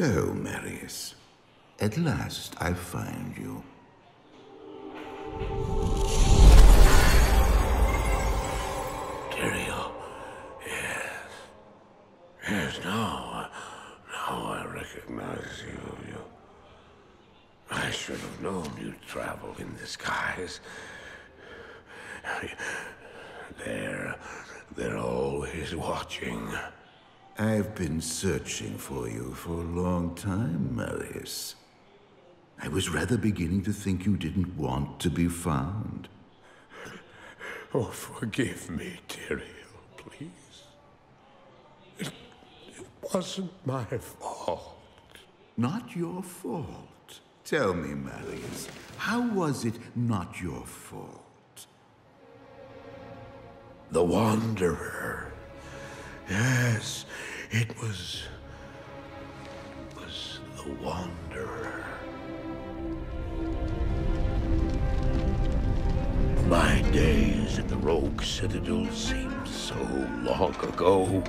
So, Marius, at last I find you. Searching for you for a long time, Marius. I was rather beginning to think you didn't want to be found. Oh, forgive me, Tyrael, please. It, it wasn't my fault. Not your fault. Tell me, Marius, how was it not your fault? The Wanderer. Yes, it was. was the Wanderer. My days at the Rogue Citadel seemed so long ago.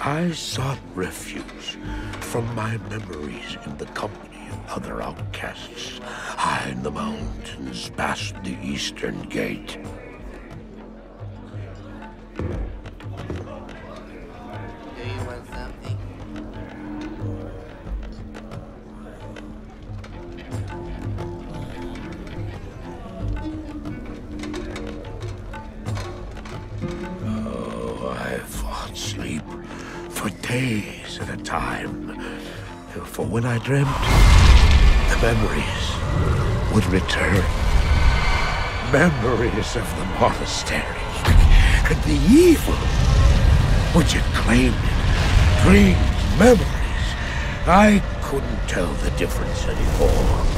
I sought refuge from my memories in the company of other outcasts, high in the mountains past the Eastern Gate. Days at a time. For when I dreamt, the memories would return. Memories of the monastery and the evil which had claimed it. Dreams, memories. I couldn't tell the difference anymore.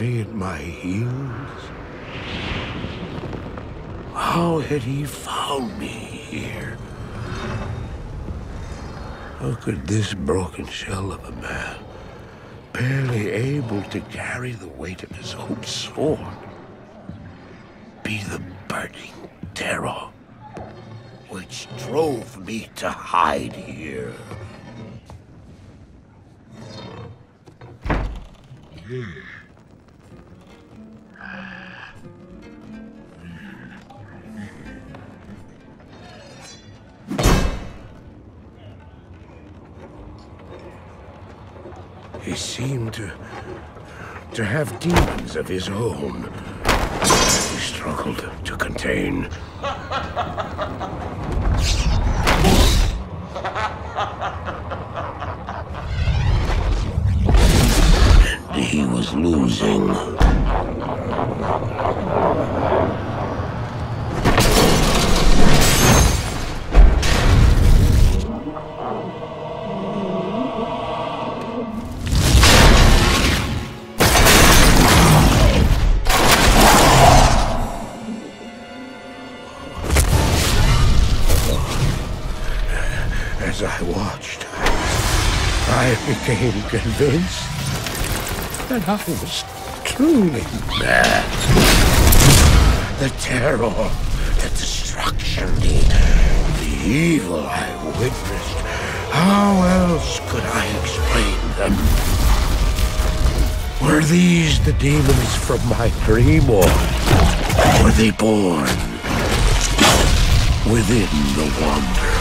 Me at my heels? How had he found me here? How could this broken shell of a man, barely able to carry the weight of his own sword, be the burning terror which drove me to hide here? He to to have demons of his own. He struggled to contain. And he was losing. Convinced that I was truly mad. The terror, the destruction, the, the evil I witnessed. How else could I explain them? Were these the demons from my dream, or were they born within the Wanderer?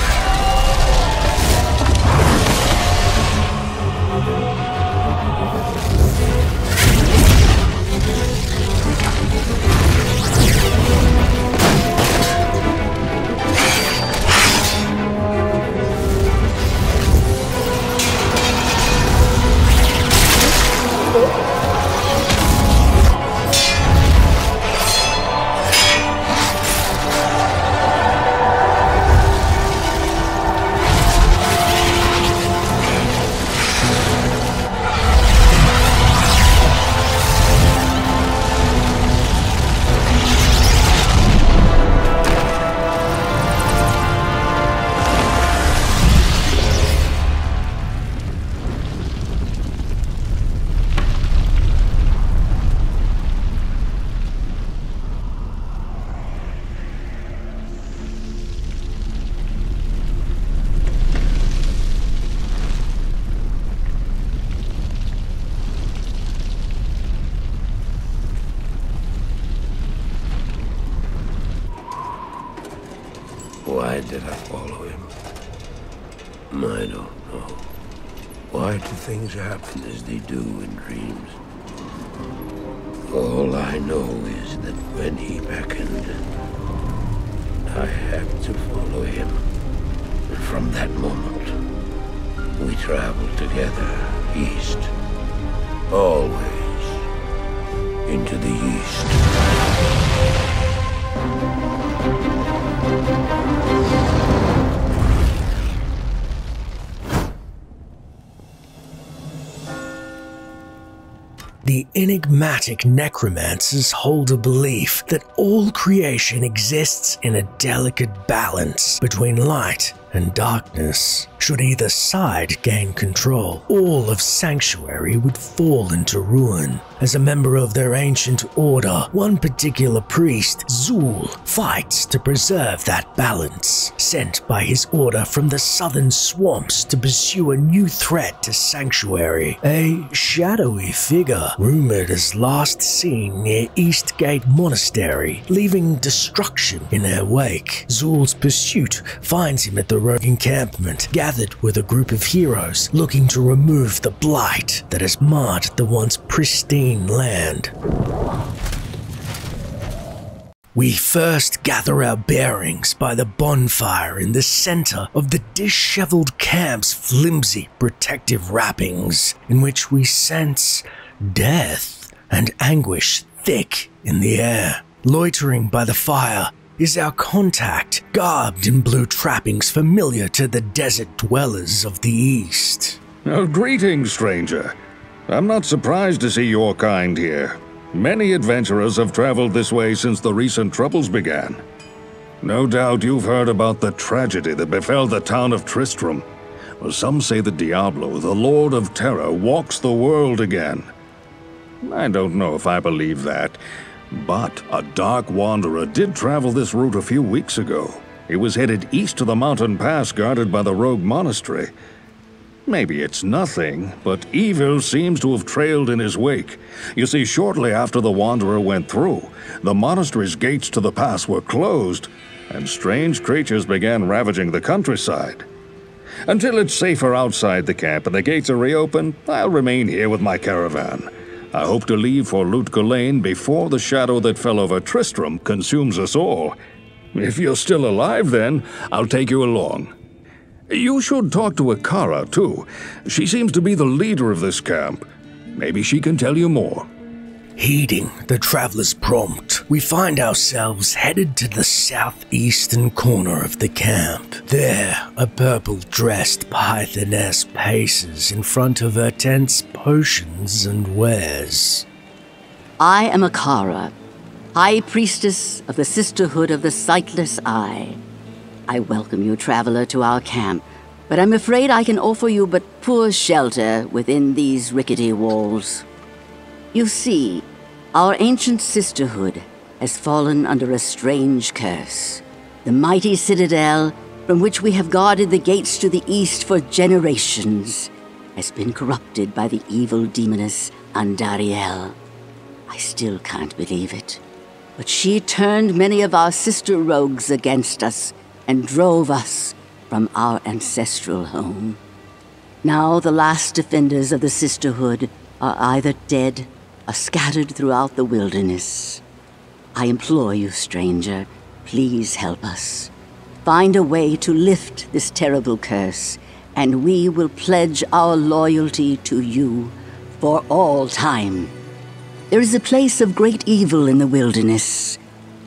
Enigmatic necromancers hold a belief that all creation exists in a delicate balance between light and darkness. Should either side gain control, all of Sanctuary would fall into ruin. As a member of their ancient order, one particular priest, Zul, fights to preserve that balance, sent by his order from the southern swamps to pursue a new threat to Sanctuary. A shadowy figure, rumored as last seen near Eastgate Monastery, leaving destruction in their wake. Zul's pursuit finds him at the rogue encampment, gathered with a group of heroes looking to remove the blight that has marred the once pristine land. We first gather our bearings by the bonfire in the center of the disheveled camp's flimsy protective wrappings, in which we sense death and anguish thick in the air. Loitering by the fire, is our contact, garbed in blue trappings familiar to the desert dwellers of the East. Oh, greetings, stranger. I'm not surprised to see your kind here. Many adventurers have traveled this way since the recent troubles began. No doubt you've heard about the tragedy that befell the town of Tristram. Some say that Diablo, the Lord of Terror, walks the world again. I don't know if I believe that, but a dark wanderer did travel this route a few weeks ago. He was headed east to the mountain pass guarded by the rogue monastery. Maybe it's nothing, but evil seems to have trailed in his wake. You see, shortly after the wanderer went through, the monastery's gates to the pass were closed, and strange creatures began ravaging the countryside. Until it's safer outside the camp and the gates are reopened, I'll remain here with my caravan. I hope to leave for Lut Gholein before the shadow that fell over Tristram consumes us all. If you're still alive, then I'll take you along. You should talk to Akara, too. She seems to be the leader of this camp. Maybe she can tell you more. Heeding the traveler's prompt, we find ourselves headed to the southeastern corner of the camp. There, a purple dressed pythoness paces in front of her tent's potions and wares. I am Akara, High Priestess of the Sisterhood of the Sightless Eye. I welcome you, traveler, to our camp, but I'm afraid I can offer you but poor shelter within these rickety walls. You see, our ancient sisterhood has fallen under a strange curse. The mighty citadel, from which we have guarded the gates to the east for generations, has been corrupted by the evil demoness Andariel. I still can't believe it. But she turned many of our sister rogues against us and drove us from our ancestral home. Now the last defenders of the sisterhood are either dead or scattered throughout the wilderness. I implore you, stranger, please help us. Find a way to lift this terrible curse, and we will pledge our loyalty to you for all time. There is a place of great evil in the wilderness.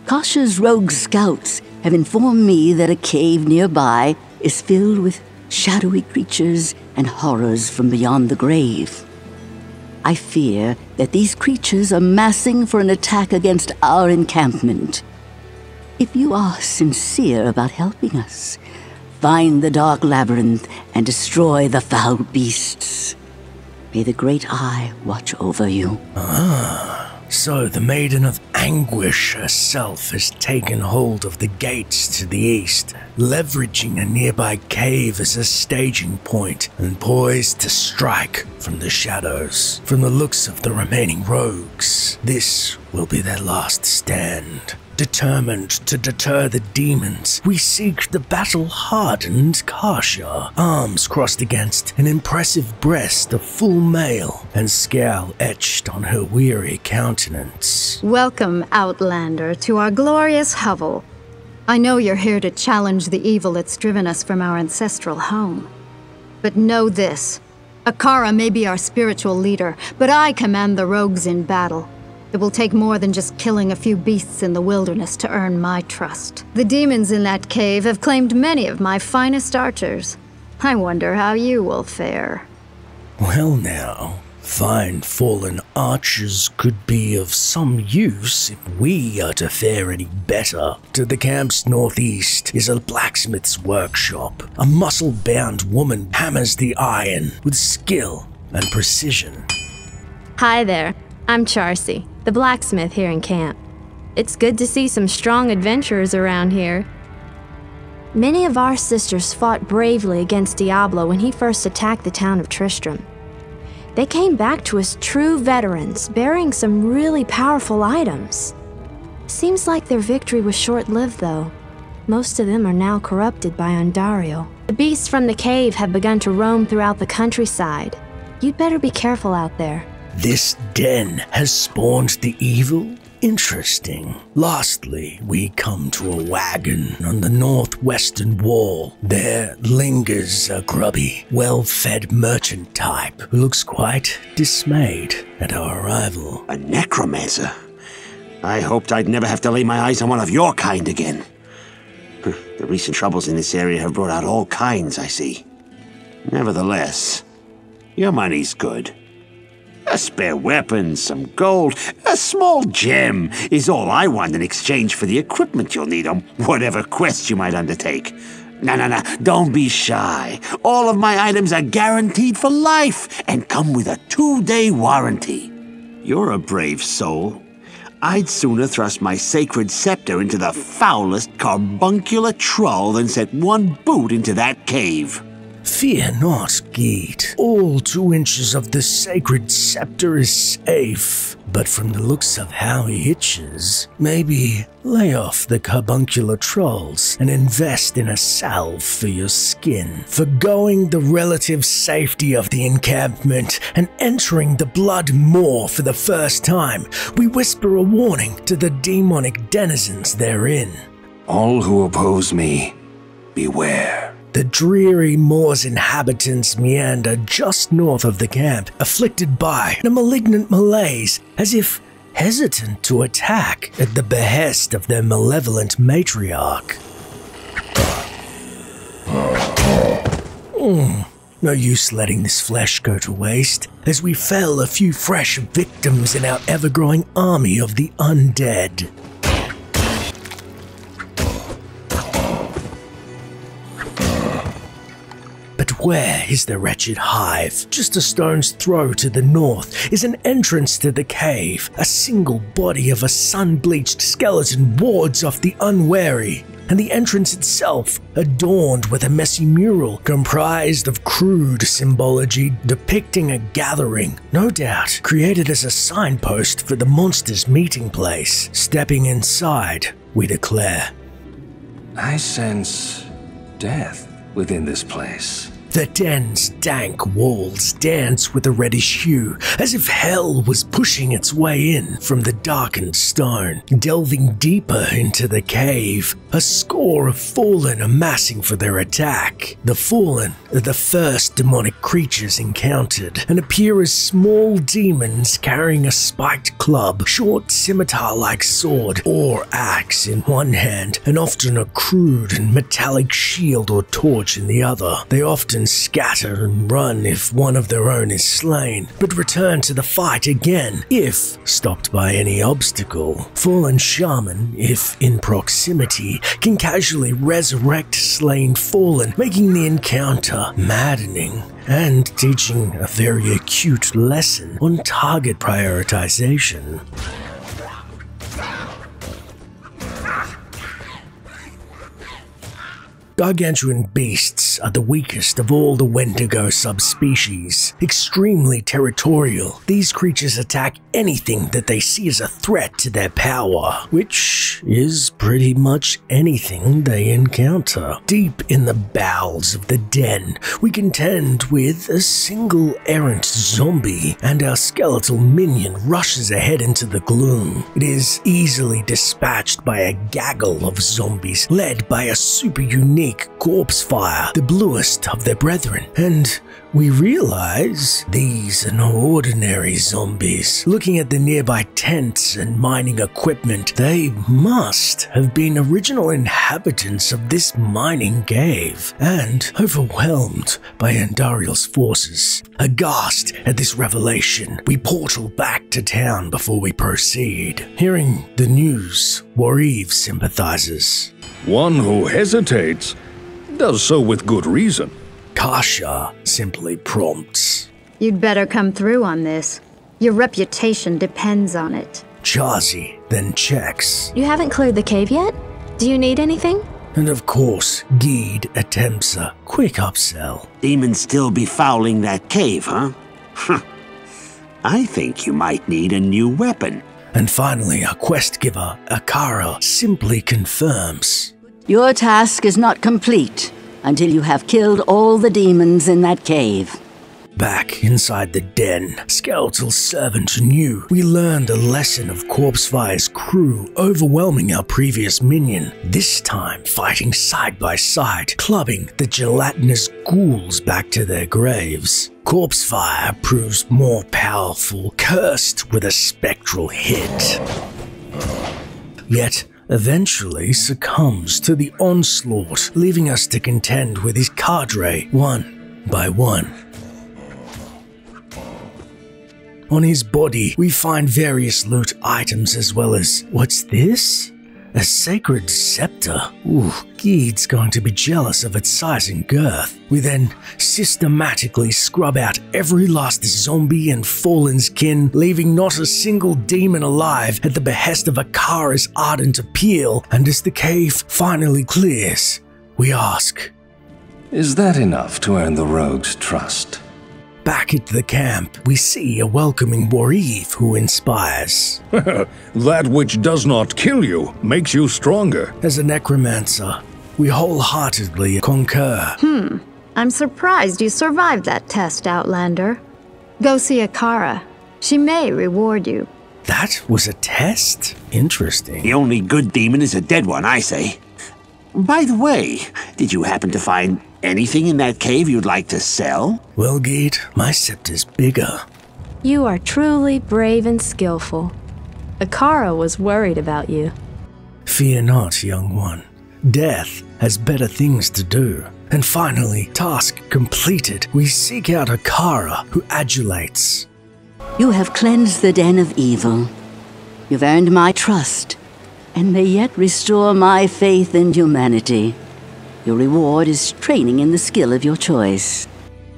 Kashya's rogue scouts have informed me that a cave nearby is filled with shadowy creatures and horrors from beyond the grave. I fear that these creatures are massing for an attack against our encampment. If you are sincere about helping us, find the Dark Labyrinth and destroy the foul beasts. May the Great Eye watch over you. Ah. So the Maiden of Anguish herself has taken hold of the gates to the east, leveraging a nearby cave as a staging point and poised to strike from the shadows. From the looks of the remaining rogues, this will be their last stand. Determined to deter the demons, we seek the battle hardened Kashya, arms crossed against an impressive breast of full mail and scowl etched on her weary countenance. Welcome, Outlander, to our glorious hovel. I know you're here to challenge the evil that's driven us from our ancestral home. But know this Akara may be our spiritual leader, but I command the rogues in battle. It will take more than just killing a few beasts in the wilderness to earn my trust. The demons in that cave have claimed many of my finest archers. I wonder how you will fare. Well, now, fine fallen archers could be of some use if we are to fare any better. To the camp's northeast is a blacksmith's workshop. A muscle bound woman hammers the iron with skill and precision. Hi there, I'm Charsi, the blacksmith here in camp. It's good to see some strong adventurers around here. Many of our sisters fought bravely against Diablo when he first attacked the town of Tristram. They came back to us true veterans, bearing some really powerful items. Seems like their victory was short lived, though. Most of them are now corrupted by Andariel. The beasts from the cave have begun to roam throughout the countryside. You'd better be careful out there. This den has spawned the evil? Interesting. Lastly, we come to a wagon on the northwestern wall. There lingers a grubby, well fed merchant type who looks quite dismayed at our arrival. A necromancer? I hoped I'd never have to lay my eyes on one of your kind again. The recent troubles in this area have brought out all kinds, I see. Nevertheless, your money's good. A spare weapon, some gold, a small gem is all I want in exchange for the equipment you'll need on whatever quest you might undertake. No, no, no, don't be shy. All of my items are guaranteed for life and come with a two day warranty. You're a brave soul. I'd sooner thrust my sacred scepter into the foulest carbuncular troll than set one boot into that cave. Fear not, Gheed. All two inches of the sacred scepter is safe. But from the looks of how he itches, maybe lay off the carbuncular trolls and invest in a salve for your skin. Forgoing the relative safety of the encampment and entering the blood moor for the first time, we whisper a warning to the demonic denizens therein. All who oppose me, beware. The dreary moor's inhabitants meander just north of the camp, afflicted by a malignant malaise, as if hesitant to attack at the behest of their malevolent matriarch. Mm, no use letting this flesh go to waste, as we fell a few fresh victims in our ever growing army of the undead. Where is the wretched hive? Just a stone's throw to the north is an entrance to the cave. A single body of a sun bleached skeleton wards off the unwary, and the entrance itself adorned with a messy mural comprised of crude symbology depicting a gathering, no doubt created as a signpost for the monster's meeting place. Stepping inside, we declare. I sense death within this place. The den's dank walls dance with a reddish hue, as if hell was pushing its way in from the darkened stone. Delving deeper into the cave, a score of fallen amassing for their attack. The fallen are the first demonic creatures encountered, and appear as small demons carrying a spiked club, short scimitar like sword, or axe in one hand, and often a crude and metallic shield or torch in the other. They often scatter and run if one of their own is slain, but return to the fight again if stopped by any obstacle. Fallen Shaman, if in proximity, can casually resurrect slain fallen, making the encounter maddening and teaching a very acute lesson on target prioritization. Gargantuan beasts are the weakest of all the Wendigo subspecies. Extremely territorial, these creatures attack anything that they see as a threat to their power, which is pretty much anything they encounter. Deep in the bowels of the den, we contend with a single errant zombie, and our skeletal minion rushes ahead into the gloom. It is easily dispatched by a gaggle of zombies led by a super unique corpse fire, the bluest of their brethren, and we realize these are no ordinary zombies. Looking at the nearby tents and mining equipment, they must have been original inhabitants of this mining cave and overwhelmed by Andariel's forces. Aghast at this revelation, we portal back to town before we proceed. Hearing the news, Warriv sympathizes. One who hesitates does so with good reason. Kashya simply prompts. You'd better come through on this. Your reputation depends on it. Charsi then checks. You haven't cleared the cave yet? Do you need anything? And of course, Gheed attempts a quick upsell. Demons still befouling that cave, huh? Huh. I think you might need a new weapon. And finally, our quest giver, Akara, simply confirms. Your task is not complete until you have killed all the demons in that cave. Back inside the den, Skeletal Servant knew we learned a lesson of Corpsefire's crew overwhelming our previous minion, this time fighting side by side, clubbing the gelatinous ghouls back to their graves. Corpsefire proves more powerful, cursed with a spectral hit. Yet, eventually succumbs to the onslaught, leaving us to contend with his cadre one by one. On his body, we find various loot items as well as what's this? A sacred scepter. Ooh, Gheed's going to be jealous of its size and girth. We then systematically scrub out every last zombie and fallen's kin, leaving not a single demon alive at the behest of Akara's ardent appeal. And as the cave finally clears, we ask, Is that enough to earn the rogue's trust? Back at the camp, we see a welcoming Warriv who inspires. that which does not kill you makes you stronger. As a necromancer, we wholeheartedly concur. Hmm. I'm surprised you survived that test, Outlander. Go see Akara. She may reward you. That was a test? Interesting. The only good demon is a dead one, I say. By the way, did you happen to find anything in that cave you'd like to sell? Well, Gheed, my scepter's bigger. You are truly brave and skillful. Akara was worried about you. Fear not, young one. Death has better things to do. And finally, task completed, we seek out Akara, who adulates. You have cleansed the den of evil. You've earned my trust, and may yet restore my faith in humanity. Your reward is training in the skill of your choice.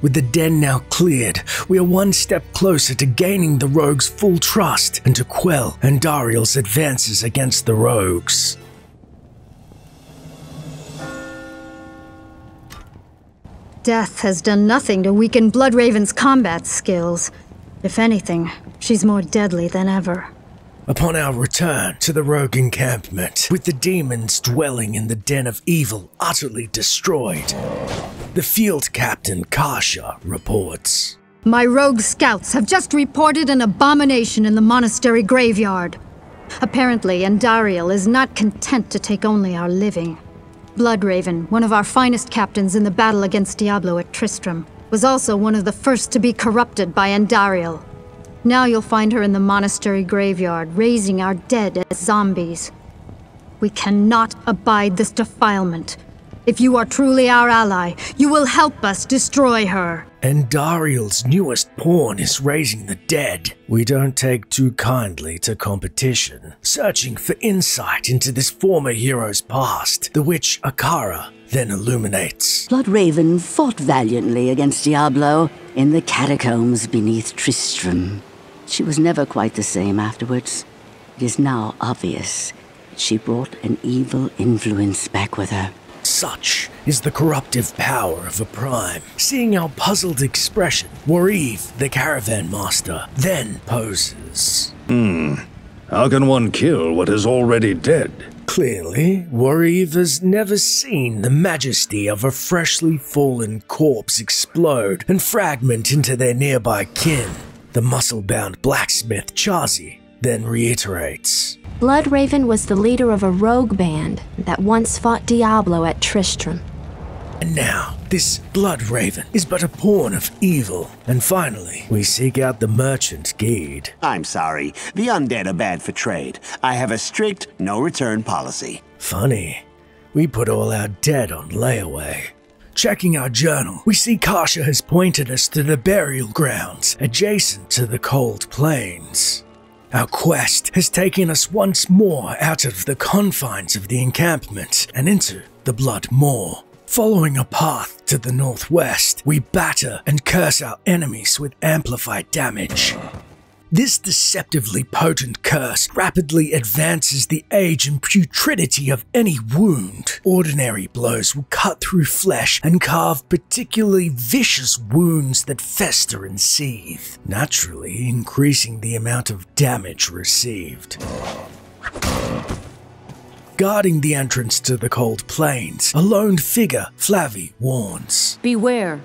With the den now cleared, we are one step closer to gaining the rogues' full trust and to quell Andariel's advances against the rogues. Death has done nothing to weaken Bloodraven's combat skills. If anything, she's more deadly than ever. Upon our return to the rogue encampment, with the demons dwelling in the den of evil utterly destroyed, the field captain Kashya reports. My rogue scouts have just reported an abomination in the monastery graveyard. Apparently, Andariel is not content to take only our living. Bloodraven, one of our finest captains in the battle against Diablo at Tristram, was also one of the first to be corrupted by Andariel. Now you'll find her in the monastery graveyard, raising our dead as zombies. We cannot abide this defilement. If you are truly our ally, you will help us destroy her. Andariel's newest pawn is raising the dead. We don't take too kindly to competition. Searching for insight into this former hero's past, the witch Akara then illuminates. Bloodraven fought valiantly against Diablo in the catacombs beneath Tristram. She was never quite the same afterwards. It is now obvious that she brought an evil influence back with her. Such is the corruptive power of a prime. Seeing our puzzled expression, Warriv, the caravan master, then poses. Hmm. How can one kill what is already dead? Clearly, Warriv has never seen the majesty of a freshly fallen corpse explode and fragment into their nearby kin. The muscle bound blacksmith Charsi then reiterates Bloodraven was the leader of a rogue band that once fought Diablo at Tristram. And now, this Bloodraven is but a pawn of evil. And finally, we seek out the merchant Gheed. I'm sorry. The undead are bad for trade. I have a strict no return policy. Funny. We put all our dead on layaway. Checking our journal, we see Kashya has pointed us to the burial grounds adjacent to the cold plains. Our quest has taken us once more out of the confines of the encampment and into the Blood Moor. Following a path to the northwest, we batter and curse our enemies with amplified damage. This deceptively potent curse rapidly advances the age and putridity of any wound. Ordinary blows will cut through flesh and carve particularly vicious wounds that fester and seethe, naturally increasing the amount of damage received. Guarding the entrance to the cold plains, a lone figure, Flavie, warns. Beware.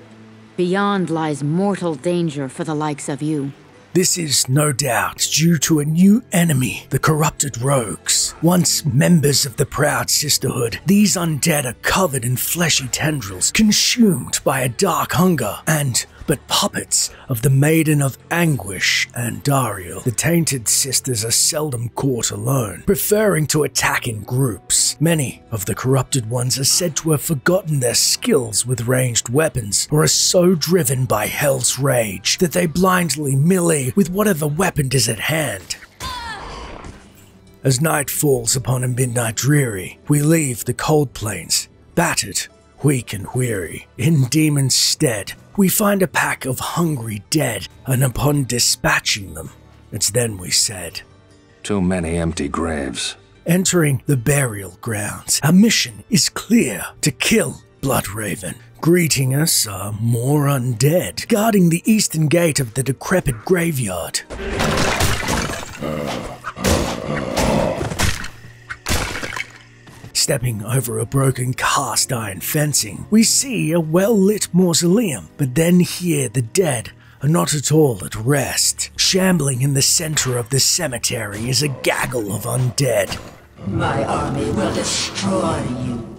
Beyond lies mortal danger for the likes of you. This is no doubt due to a new enemy, the corrupted rogues. Once members of the proud sisterhood, these undead are covered in fleshy tendrils, consumed by a dark hunger, and but puppets of the Maiden of Anguish Andariel. The tainted sisters are seldom caught alone, preferring to attack in groups. Many of the corrupted ones are said to have forgotten their skills with ranged weapons, or are so driven by hell's rage that they blindly melee with whatever weapon is at hand. As night falls upon a midnight dreary, we leave the cold plains, battered, weak and weary. In Demon's stead, we find a pack of hungry dead, and upon dispatching them, it's then we said, Too many empty graves. Entering the burial grounds, our mission is clear to kill Bloodraven. Greeting us are more undead, guarding the eastern gate of the decrepit graveyard. Uh, Stepping over a broken cast iron fencing, we see a well lit mausoleum, but then here the dead are not at all at rest. Shambling in the center of the cemetery is a gaggle of undead. My army will destroy you.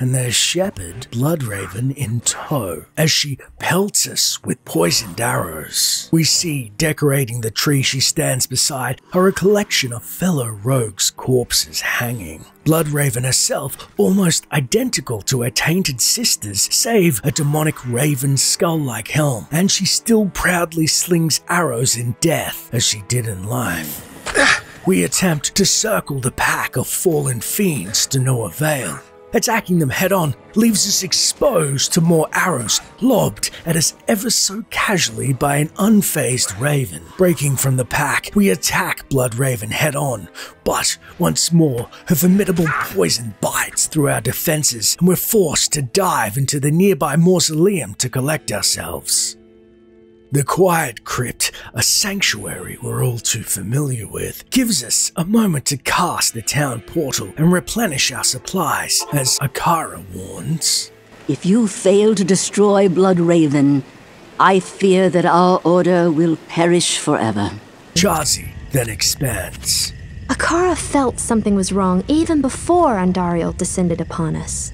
And their Shepherd, Bloodraven, in tow as she pelts us with poisoned arrows. We see decorating the tree she stands beside are a collection of fellow rogues' corpses hanging. Bloodraven herself, almost identical to her tainted sisters, save a demonic raven skull like helm, and she still proudly slings arrows in death as she did in life. Ah! We attempt to circle the pack of fallen fiends to no avail. Attacking them head on leaves us exposed to more arrows lobbed at us ever so casually by an unfazed raven. Breaking from the pack, we attack Blood Raven head on, but once more, her formidable poison bites through our defenses, and we're forced to dive into the nearby mausoleum to collect ourselves. The Quiet Crypt, a sanctuary we're all too familiar with, gives us a moment to cast the town portal and replenish our supplies, as Akara warns. If you fail to destroy Bloodraven, I fear that our order will perish forever. Charsi then expands. Akara felt something was wrong even before Andariel descended upon us.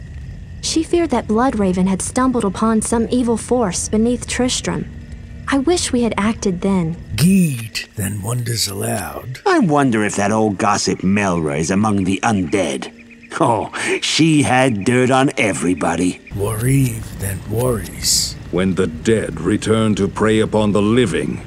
She feared that Bloodraven had stumbled upon some evil force beneath Tristram. I wish we had acted then. Gheed then wonders aloud. I wonder if that old gossip Melra is among the undead. Oh, she had dirt on everybody. Warriv then worries. When the dead return to prey upon the living,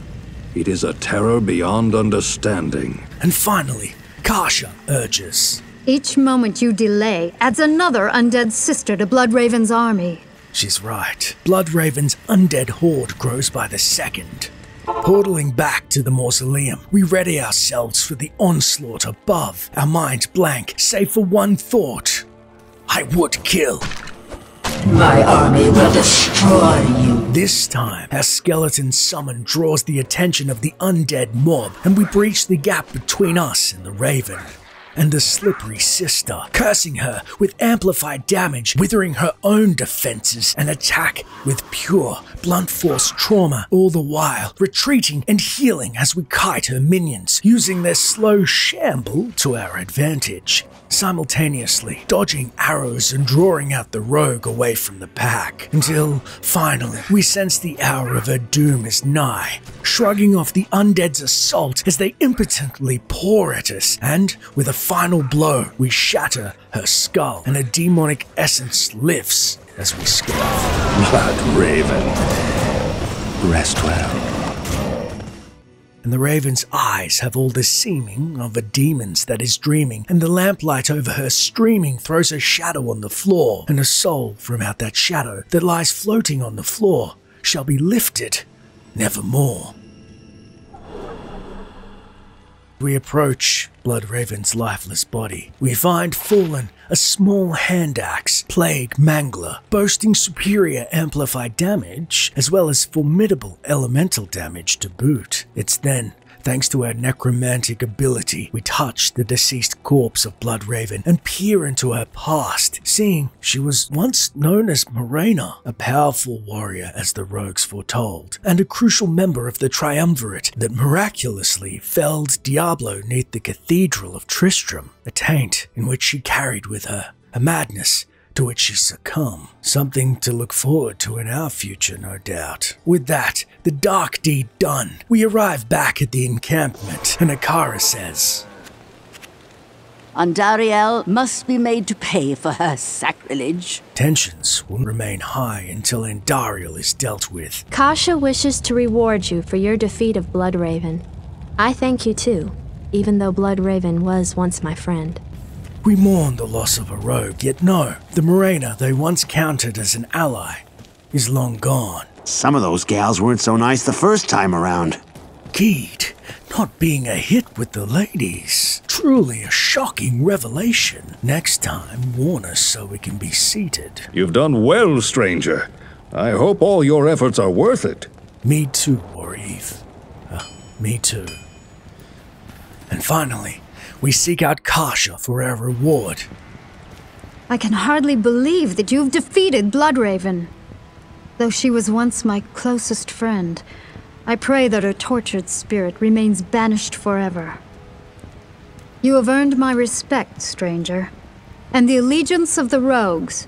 it is a terror beyond understanding. And finally, Kashya urges. Each moment you delay adds another undead sister to Bloodraven's army. She's right. Bloodraven's undead horde grows by the second. Portaling back to the mausoleum, we ready ourselves for the onslaught above, our minds blank, save for one thought. I would kill. My army will destroy you. This time, our skeleton summon draws the attention of the undead mob, and we breach the gap between us and the raven. And the slippery sister, cursing her with amplified damage, withering her own defenses, and attack with pure, blunt force trauma, all the while retreating and healing as we kite her minions, using their slow shamble to our advantage simultaneously dodging arrows and drawing out the rogue away from the pack, until finally we sense the hour of her doom is nigh, shrugging off the undead's assault as they impotently pour at us, and with a final blow, we shatter her skull, and a demonic essence lifts as we scoff. Blood Raven. Rest well. And the raven's eyes have all the seeming of a demon's that is dreaming, and the lamplight over her streaming throws a shadow on the floor, and a soul from out that shadow that lies floating on the floor shall be lifted nevermore. We approach Blood Raven's lifeless body. We find fallen a small hand axe, Plague Mangler, boasting superior amplified damage as well as formidable elemental damage to boot. It's then Thanks to our necromantic ability, we touch the deceased corpse of Blood Raven and peer into her past, seeing she was once known as Morena, a powerful warrior as the rogues foretold, and a crucial member of the triumvirate that miraculously felled Diablo neath the Cathedral of Tristram, a taint in which she carried with her a madness to which she succumbed. Something to look forward to in our future, no doubt. With that, the dark deed done, we arrive back at the encampment, and Akara says, Andariel must be made to pay for her sacrilege. Tensions will remain high until Andariel is dealt with. Kashya wishes to reward you for your defeat of Bloodraven. I thank you too, even though Bloodraven was once my friend. We mourn the loss of a rogue, yet no, the Morena they once counted as an ally is long gone. Some of those gals weren't so nice the first time around. Gheed, not being a hit with the ladies. Truly a shocking revelation. Next time, warn us so we can be seated. You've done well, stranger. I hope all your efforts are worth it. Me too, Warriv. Uh, me too. And finally, we seek out Kashya for our reward. I can hardly believe that you've defeated Bloodraven. Though she was once my closest friend, I pray that her tortured spirit remains banished forever. You have earned my respect, stranger, and the allegiance of the rogues.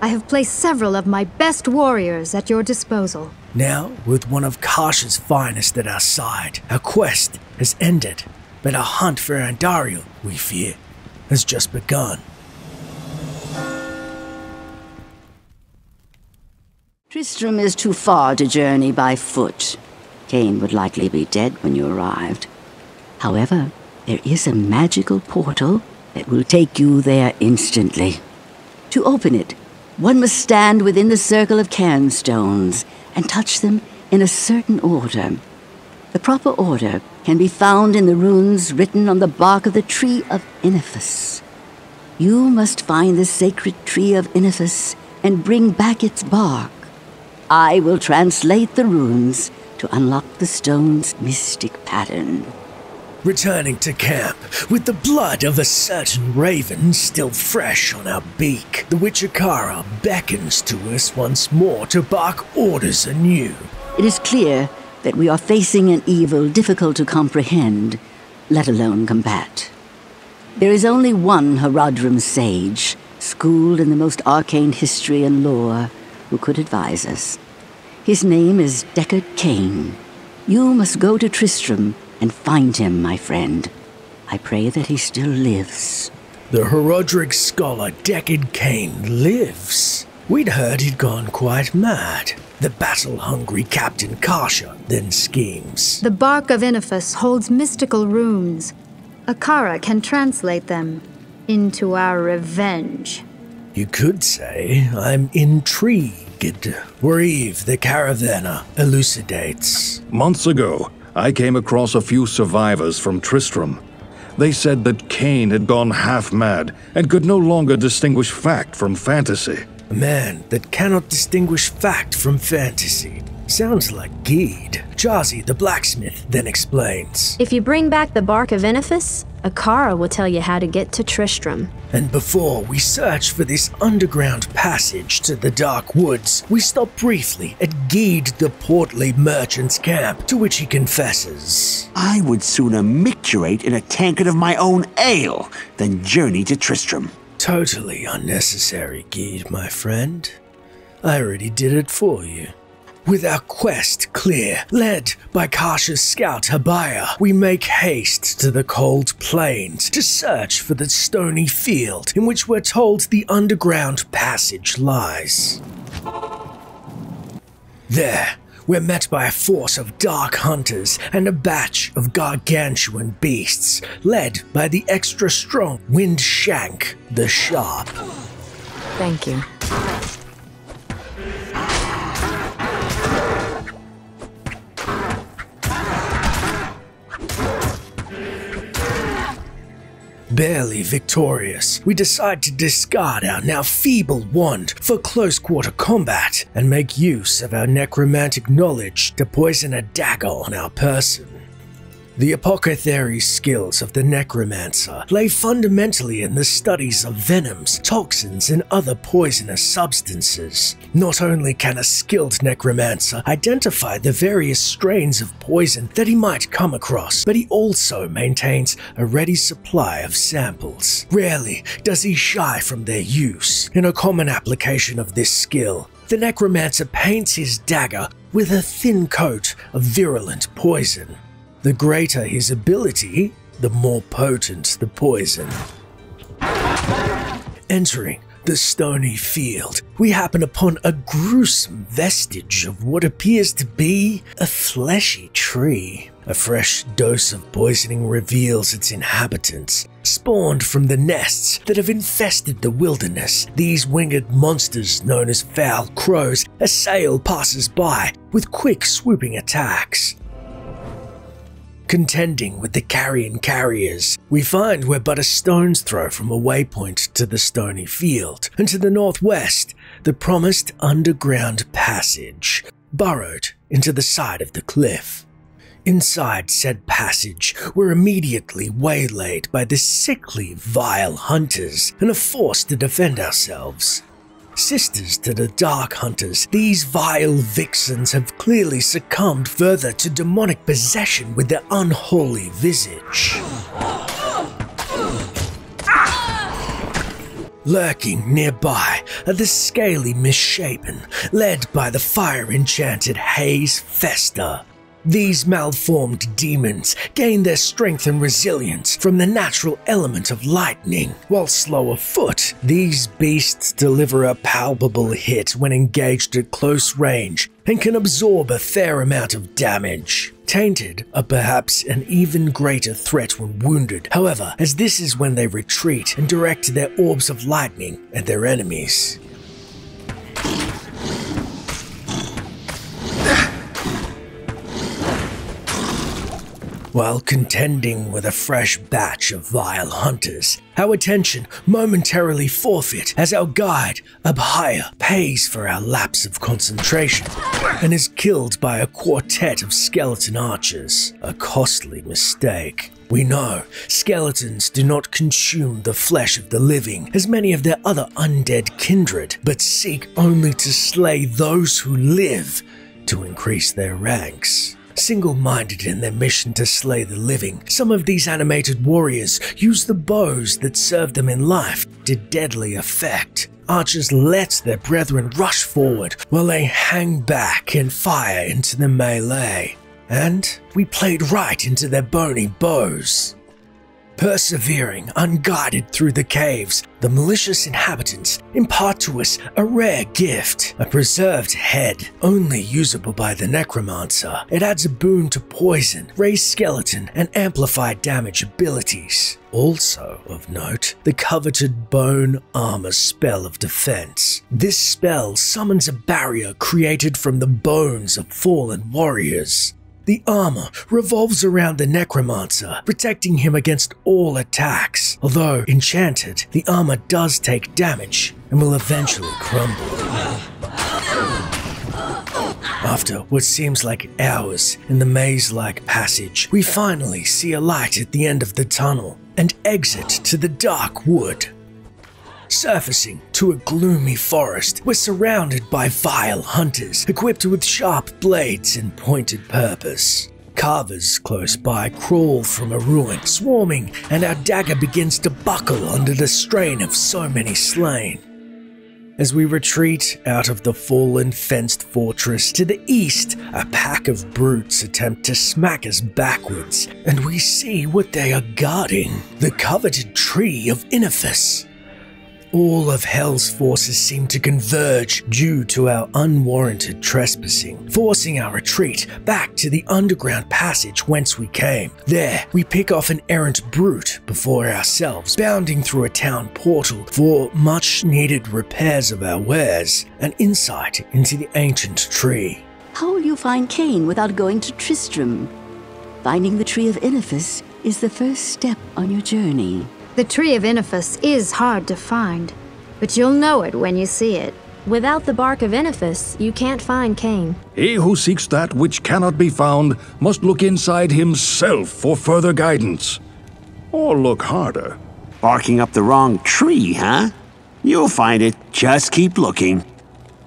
I have placed several of my best warriors at your disposal. Now, with one of Kashya's finest at our side, our quest has ended, but our hunt for Andariel, we fear, has just begun. Tristram is too far to journey by foot. Cain would likely be dead when you arrived. However, there is a magical portal that will take you there instantly. To open it, one must stand within the circle of cairnstones and touch them in a certain order. The proper order can be found in the runes written on the bark of the tree of Inifuss. You must find the sacred tree of Inifuss and bring back its bark. I will translate the runes to unlock the stone's mystic pattern. Returning to camp, with the blood of a certain raven still fresh on our beak, the witch Akara beckons to us once more to bark orders anew. It is clear that we are facing an evil difficult to comprehend, let alone combat. There is only one Horadric sage, schooled in the most arcane history and lore, who could advise us. His name is Deckard Cain. You must go to Tristram and find him, my friend. I pray that he still lives. The Horadric scholar Deckard Cain lives. We'd heard he'd gone quite mad. The battle hungry Captain Kashya then schemes. The bark of Inifuss holds mystical runes. Akara can translate them into our revenge. You could say I'm intrigued. Warriv, the Caravana, elucidates. Months ago, I came across a few survivors from Tristram. They said that Cain had gone half mad and could no longer distinguish fact from fantasy. A man that cannot distinguish fact from fantasy. Sounds like Gheed. Charsi, the blacksmith, then explains. If you bring back the bark of Inifuss, Akara will tell you how to get to Tristram. And before we search for this underground passage to the dark woods, we stop briefly at Gheed the portly merchant's camp, to which he confesses. I would sooner micturate in a tankard of my own ale than journey to Tristram. Totally unnecessary, Gheed, my friend. I already did it for you. With our quest clear, led by Kashya's scout Habaya, we make haste to the cold plains to search for the stony field in which we're told the underground passage lies. There, we're met by a force of dark hunters and a batch of gargantuan beasts, led by the extra strong Wind Shank the Sharp. Thank you. Barely victorious, we decide to discard our now feeble wand for close quarter combat and make use of our necromantic knowledge to poison a dagger on our person. The apothecary skills of the necromancer lay fundamentally in the studies of venoms, toxins, and other poisonous substances. Not only can a skilled necromancer identify the various strains of poison that he might come across, but he also maintains a ready supply of samples. Rarely does he shy from their use. In a common application of this skill, the necromancer paints his dagger with a thin coat of virulent poison. The greater his ability, the more potent the poison. Entering the stony field, we happen upon a gruesome vestige of what appears to be a fleshy tree. A fresh dose of poisoning reveals its inhabitants. Spawned from the nests that have infested the wilderness, these winged monsters known as foul crows assail passers by with quick swooping attacks. Contending with the carrion carriers, we find we're but a stone's throw from a waypoint to the stony field, and to the northwest, the promised underground passage, burrowed into the side of the cliff. Inside said passage, we're immediately waylaid by the sickly, vile hunters and are forced to defend ourselves. Sisters to the Dark Hunters, these vile vixens have clearly succumbed further to demonic possession with their unholy visage. Lurking nearby are the scaly misshapen, led by the fire enchanted Haze Festa. These malformed demons gain their strength and resilience from the natural element of lightning. While slow of foot, these beasts deliver a palpable hit when engaged at close range and can absorb a fair amount of damage. Tainted are perhaps an even greater threat when wounded, however, as this is when they retreat and direct their orbs of lightning at their enemies. While contending with a fresh batch of vile hunters, our attention momentarily forfeit as our guide, Abhaya, pays for our lapse of concentration and is killed by a quartet of skeleton archers. A costly mistake. We know skeletons do not consume the flesh of the living as many of their other undead kindred, but seek only to slay those who live to increase their ranks. Single minded in their mission to slay the living, some of these animated warriors use the bows that served them in life to deadly effect. Archers let their brethren rush forward while they hang back and fire into the melee. And we played right into their bony bows. Persevering unguided through the caves, the malicious inhabitants impart to us a rare gift, a preserved head, only usable by the necromancer. It adds a boon to poison, raise skeleton, and amplify damage abilities. Also of note, the coveted bone armor spell of defense. This spell summons a barrier created from the bones of fallen warriors. The armor revolves around the necromancer, protecting him against all attacks. Although enchanted, the armor does take damage and will eventually crumble. After what seems like hours in the maze like passage, we finally see a light at the end of the tunnel and exit to the dark wood. Surfacing to a gloomy forest, we're surrounded by vile hunters equipped with sharp blades and pointed purpose. Carvers close by crawl from a ruin, swarming, and our dagger begins to buckle under the strain of so many slain. As we retreat out of the fallen fenced fortress to the east, a pack of brutes attempt to smack us backwards, and we see what they are guarding the coveted tree of Inifuss. All of Hell's forces seem to converge due to our unwarranted trespassing, forcing our retreat back to the underground passage whence we came. There, we pick off an errant brute before ourselves, bounding through a town portal for much needed repairs of our wares and insight into the ancient tree. How will you find Cain without going to Tristram? Finding the Tree of Inifuss is the first step on your journey. The Tree of Inifuss is hard to find, but you'll know it when you see it. Without the bark of Inifuss, you can't find Cain. He who seeks that which cannot be found must look inside himself for further guidance. Or look harder. Barking up the wrong tree, huh? You'll find it. Just keep looking.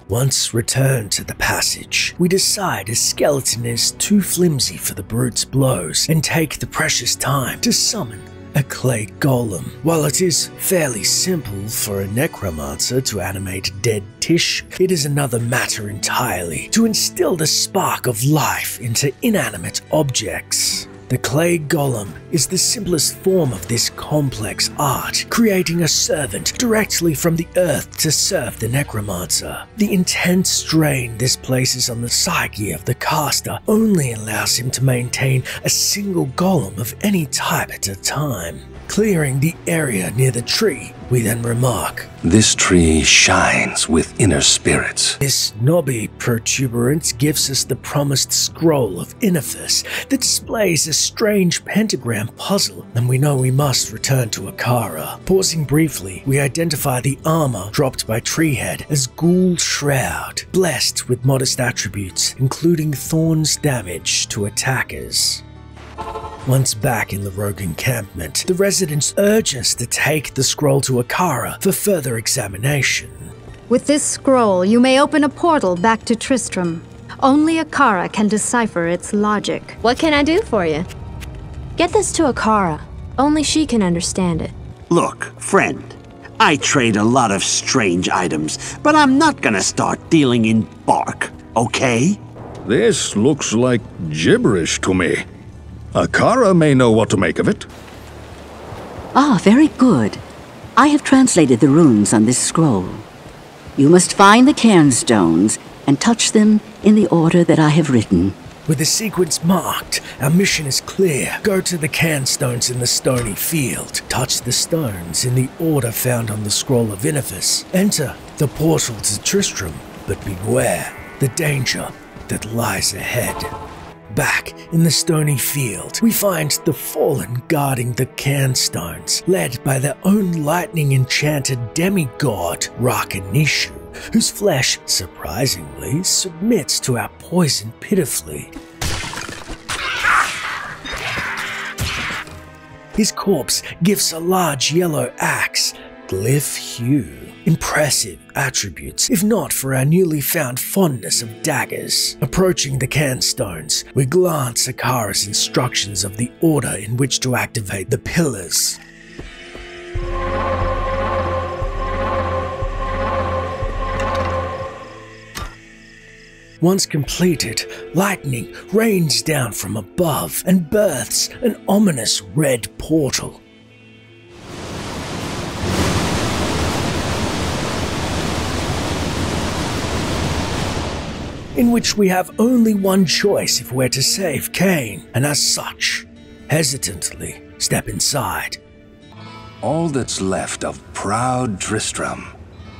Once returned to the passage, we decide a skeleton is too flimsy for the brute's blows and take the precious time to summon a clay golem. While it is fairly simple for a necromancer to animate dead tissue, it is another matter entirely to instill the spark of life into inanimate objects. The clay golem is the simplest form of this complex art, creating a servant directly from the earth to serve the necromancer. The intense strain this places on the psyche of the caster only allows him to maintain a single golem of any type at a time. Clearing the area near the tree, we then remark This tree shines with inner spirits. This knobby protuberance gives us the promised scroll of Inifuss that displays a strange pentagram puzzle, and we know we must return to Akara. Pausing briefly, we identify the armor dropped by Treehead as Ghoul Shroud, blessed with modest attributes, including Thorn's damage to attackers. Once back in the rogue encampment, the residents urge us to take the scroll to Akara for further examination. With this scroll, you may open a portal back to Tristram. Only Akara can decipher its logic. What can I do for you? Get this to Akara. Only she can understand it. Look, friend, I trade a lot of strange items, but I'm not gonna start dealing in bark, okay? This looks like gibberish to me. Akara may know what to make of it. Ah, very good. I have translated the runes on this scroll. You must find the cairnstones and touch them in the order that I have written. With the sequence marked, our mission is clear. Go to the cairnstones in the stony field. Touch the stones in the order found on the scroll of Inifuss. Enter the portal to Tristram, but beware the danger that lies ahead. Back in the stony field, we find the fallen guarding the cairnstones, led by their own lightning enchanted demigod, Rakanishu, whose flesh, surprisingly, submits to our poison pitifully. His corpse gives a large yellow axe, glyph hue. Impressive attributes, if not for our newly found fondness of daggers. Approaching the cairnstones, we glance at Akara's instructions of the order in which to activate the pillars. Once completed, lightning rains down from above and births an ominous red portal. In which we have only one choice if we're to save Cain, and as such, hesitantly step inside. All that's left of proud Tristram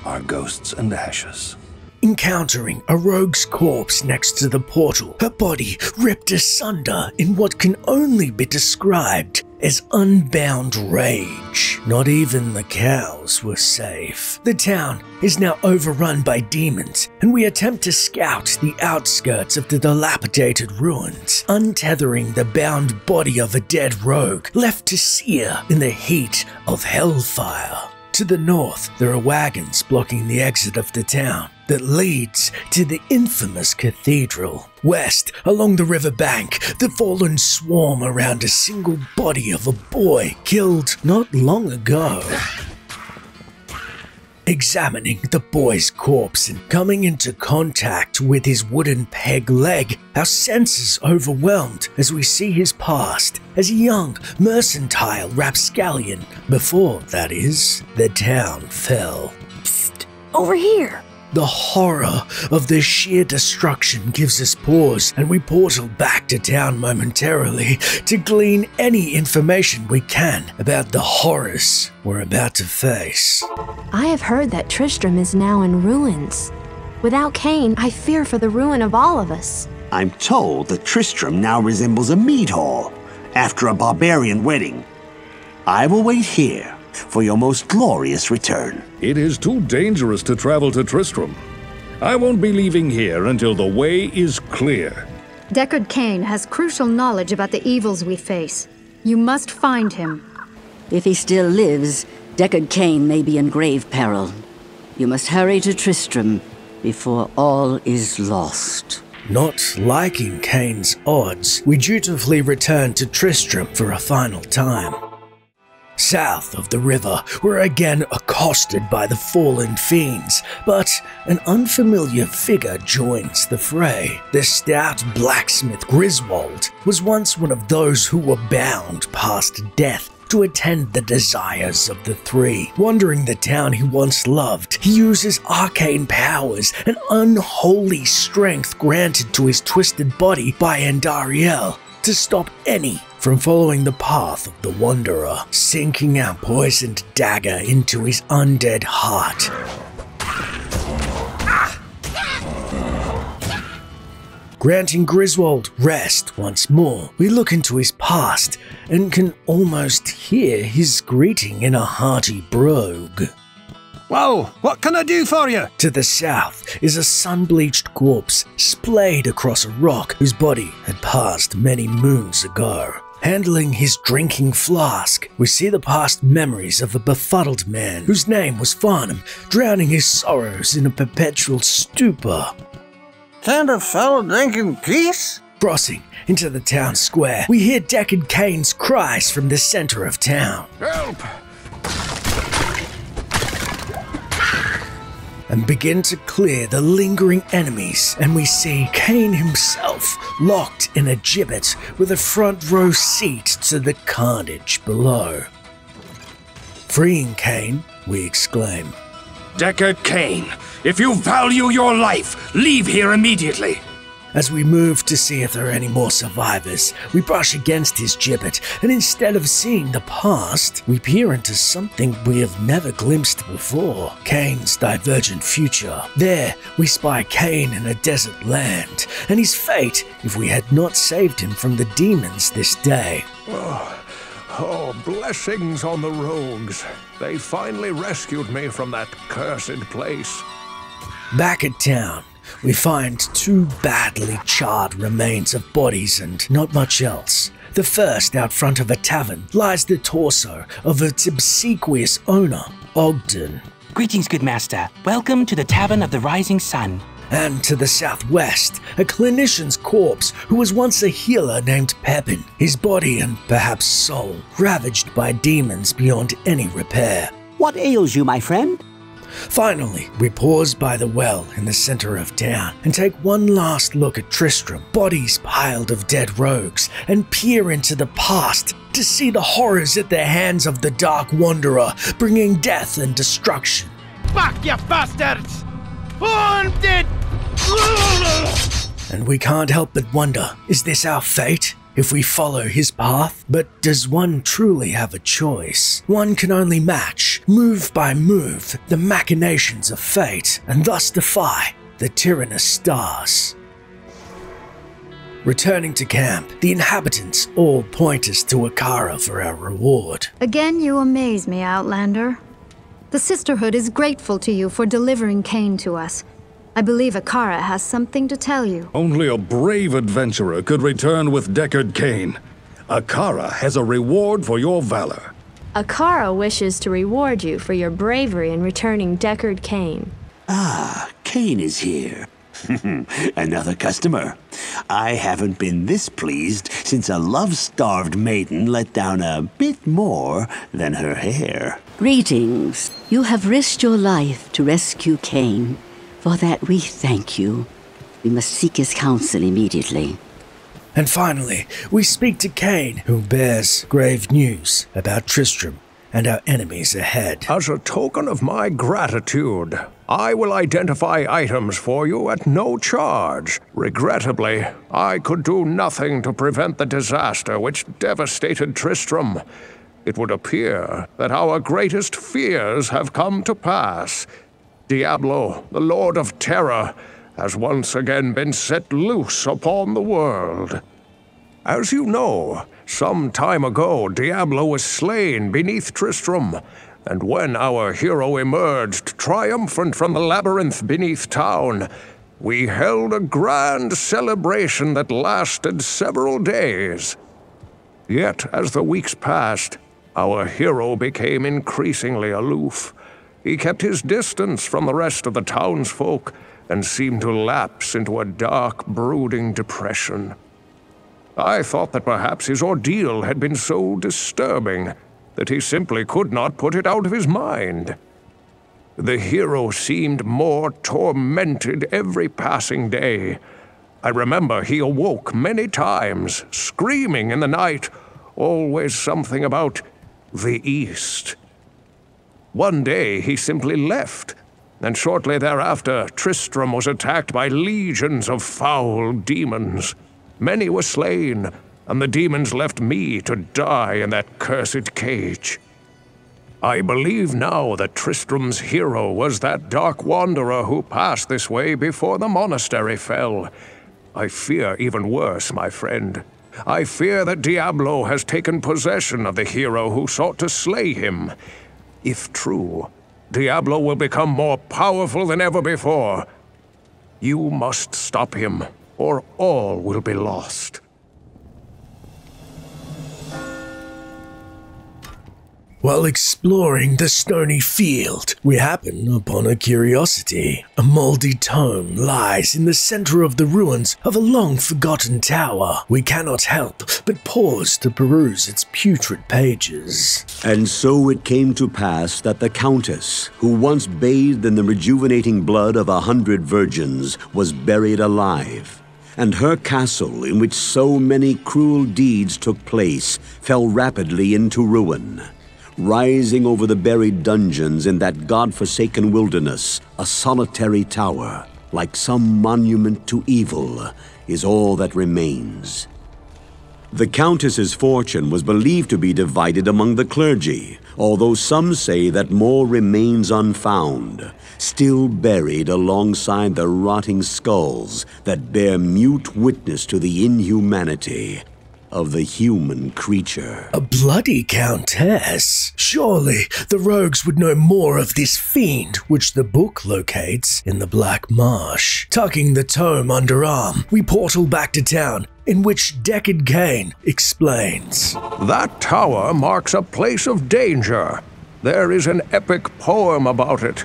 are ghosts and ashes. encountering a rogue's corpse next to the portal, her body ripped asunder in what can only be described as unbound rage. Not even the cows were safe. The town is now overrun by demons, and we attempt to scout the outskirts of the dilapidated ruins, untethering the bound body of a dead rogue left to sear in the heat of hellfire. To the north, there are wagons blocking the exit of the town that leads to the infamous cathedral. West, along the river bank, the fallen swarm around a single body of a boy killed not long ago. Examining the boy's corpse and coming into contact with his wooden peg leg, our senses overwhelmed as we see his past as a young mercantile rapscallion before, that is, the town fell. Psst, over here. The horror of the sheer destruction gives us pause, and we portal back to town momentarily to glean any information we can about the horrors we're about to face. I have heard that Tristram is now in ruins. Without Cain, I fear for the ruin of all of us. I'm told that Tristram now resembles a mead hall after a barbarian wedding. I will wait here for your most glorious return. It is too dangerous to travel to Tristram. I won't be leaving here until the way is clear. Deckard Cain has crucial knowledge about the evils we face. You must find him. If he still lives, Deckard Cain may be in grave peril. You must hurry to Tristram before all is lost. Not liking Cain's odds, we dutifully return to Tristram for a final time. South of the river, we're again accosted by the fallen fiends, but an unfamiliar figure joins the fray. The stout blacksmith Griswold was once one of those who were bound past death to attend the desires of the three. Wandering the town he once loved, he uses arcane powers and unholy strength granted to his twisted body by Andariel to stop any from following the path of the Wanderer, sinking our poisoned dagger into his undead heart. Granting Griswold rest once more, we look into his past and can almost hear his greeting in a hearty brogue. Whoa, what can I do for you? To the south is a sun bleached corpse splayed across a rock whose body had passed many moons ago. Handling his drinking flask, we see the past memories of a befuddled man whose name was Farnham, drowning his sorrows in a perpetual stupor. Can't a fellow drink in peace? Crossing into the town square, we hear Deckard Cain's cries from the center of town. Help! And begin to clear the lingering enemies, and we see Cain himself locked in a gibbet with a front row seat to the carnage below. Freeing Cain, we exclaim. Deckard Cain, if you value your life, leave here immediately. As we move to see if there are any more survivors, we brush against his gibbet, and instead of seeing the past, we peer into something we have never glimpsed before Cain's divergent future. There, we spy Cain in a desert land, and his fate if we had not saved him from the demons this day. Oh, oh blessings on the rogues. They finally rescued me from that cursed place. Back at town, we find two badly charred remains of bodies and not much else. The first, out front of a tavern, lies the torso of its obsequious owner, Ogden. Greetings, good master. Welcome to the Tavern of the Rising Sun. And to the southwest, a clinician's corpse who was once a healer named Pepin, his body and perhaps soul ravaged by demons beyond any repair. What ails you, my friend? Finally, we pause by the well in the center of town and take one last look at Tristram, bodies piled of dead rogues, and peer into the past to see the horrors at the hands of the Dark Wanderer, bringing death and destruction. Fuck you bastards! Oh, I'm dead! And we can't help but wonder is this our fate? If we follow his path, but does one truly have a choice? One can only match, move by move, the machinations of fate, and thus defy the tyrannous stars. Returning to camp, the inhabitants all point us to Akara for our reward. Again, you amaze me, Outlander. The Sisterhood is grateful to you for delivering Cain to us. I believe Akara has something to tell you. Only a brave adventurer could return with Deckard Cain. Akara has a reward for your valor. Akara wishes to reward you for your bravery in returning Deckard Cain. Ah, Cain is here. Another customer. I haven't been this pleased since a love-starved maiden let down a bit more than her hair. Greetings. You have risked your life to rescue Cain. For that we thank you. We must seek his counsel immediately. And finally, we speak to Cain, who bears grave news about Tristram and our enemies ahead. As a token of my gratitude, I will identify items for you at no charge. Regrettably, I could do nothing to prevent the disaster which devastated Tristram. It would appear that our greatest fears have come to pass. Diablo, the Lord of Terror, has once again been set loose upon the world. As you know, some time ago Diablo was slain beneath Tristram, and when our hero emerged triumphant from the labyrinth beneath town, we held a grand celebration that lasted several days. Yet, as the weeks passed, our hero became increasingly aloof. He kept his distance from the rest of the townsfolk and seemed to lapse into a dark, brooding depression. I thought that perhaps his ordeal had been so disturbing that he simply could not put it out of his mind. The hero seemed more tormented every passing day. I remember he awoke many times, screaming in the night, always something about the East. One day he simply left, and shortly thereafter Tristram was attacked by legions of foul demons. Many were slain, and the demons left me to die in that cursed cage. I believe now that Tristram's hero was that dark wanderer who passed this way before the monastery fell. I fear even worse, my friend. I fear that Diablo has taken possession of the hero who sought to slay him. If true, Diablo will become more powerful than ever before. You must stop him, or all will be lost. While exploring the stony field, we happen upon a curiosity. A moldy tome lies in the center of the ruins of a long forgotten tower. We cannot help but pause to peruse its putrid pages. And so it came to pass that the Countess, who once bathed in the rejuvenating blood of a hundred virgins, was buried alive. And her castle, in which so many cruel deeds took place, fell rapidly into ruin. Rising over the buried dungeons in that god-forsaken wilderness, a solitary tower, like some monument to evil, is all that remains. The Countess's fortune was believed to be divided among the clergy, although some say that more remains unfound, still buried alongside the rotting skulls that bear mute witness to the inhumanity of the human creature. A bloody countess? Surely the rogues would know more of this fiend which the book locates in the Black Marsh. Tucking the tome under arm, we portal back to town in which Deckard Cain explains. That tower marks a place of danger. There is an epic poem about it.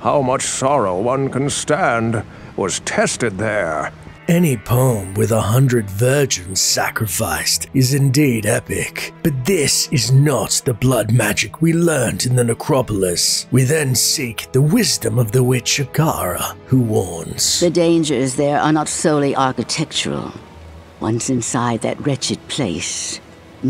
How much sorrow one can stand was tested there. Any poem with a hundred virgins sacrificed is indeed epic, but this is not the blood magic we learned in the necropolis. We then seek the wisdom of the witch Akara, who warns. The dangers there are not solely architectural. Once inside that wretched place,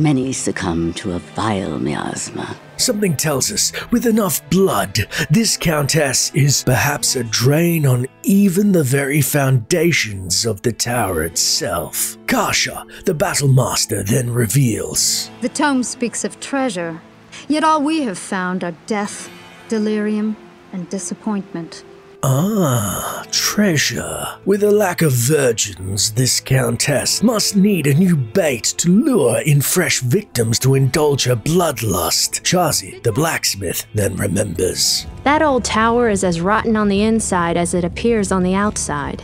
many succumb to a vile miasma. Something tells us, with enough blood, this countess is perhaps a drain on even the very foundations of the tower itself. Kashya, the battle master, then reveals. The tome speaks of treasure, yet all we have found are death, delirium, and disappointment. Ah, treasure. With a lack of virgins, this countess must need a new bait to lure in fresh victims to indulge her bloodlust. Charsi, the blacksmith, then remembers. That old tower is as rotten on the inside as it appears on the outside.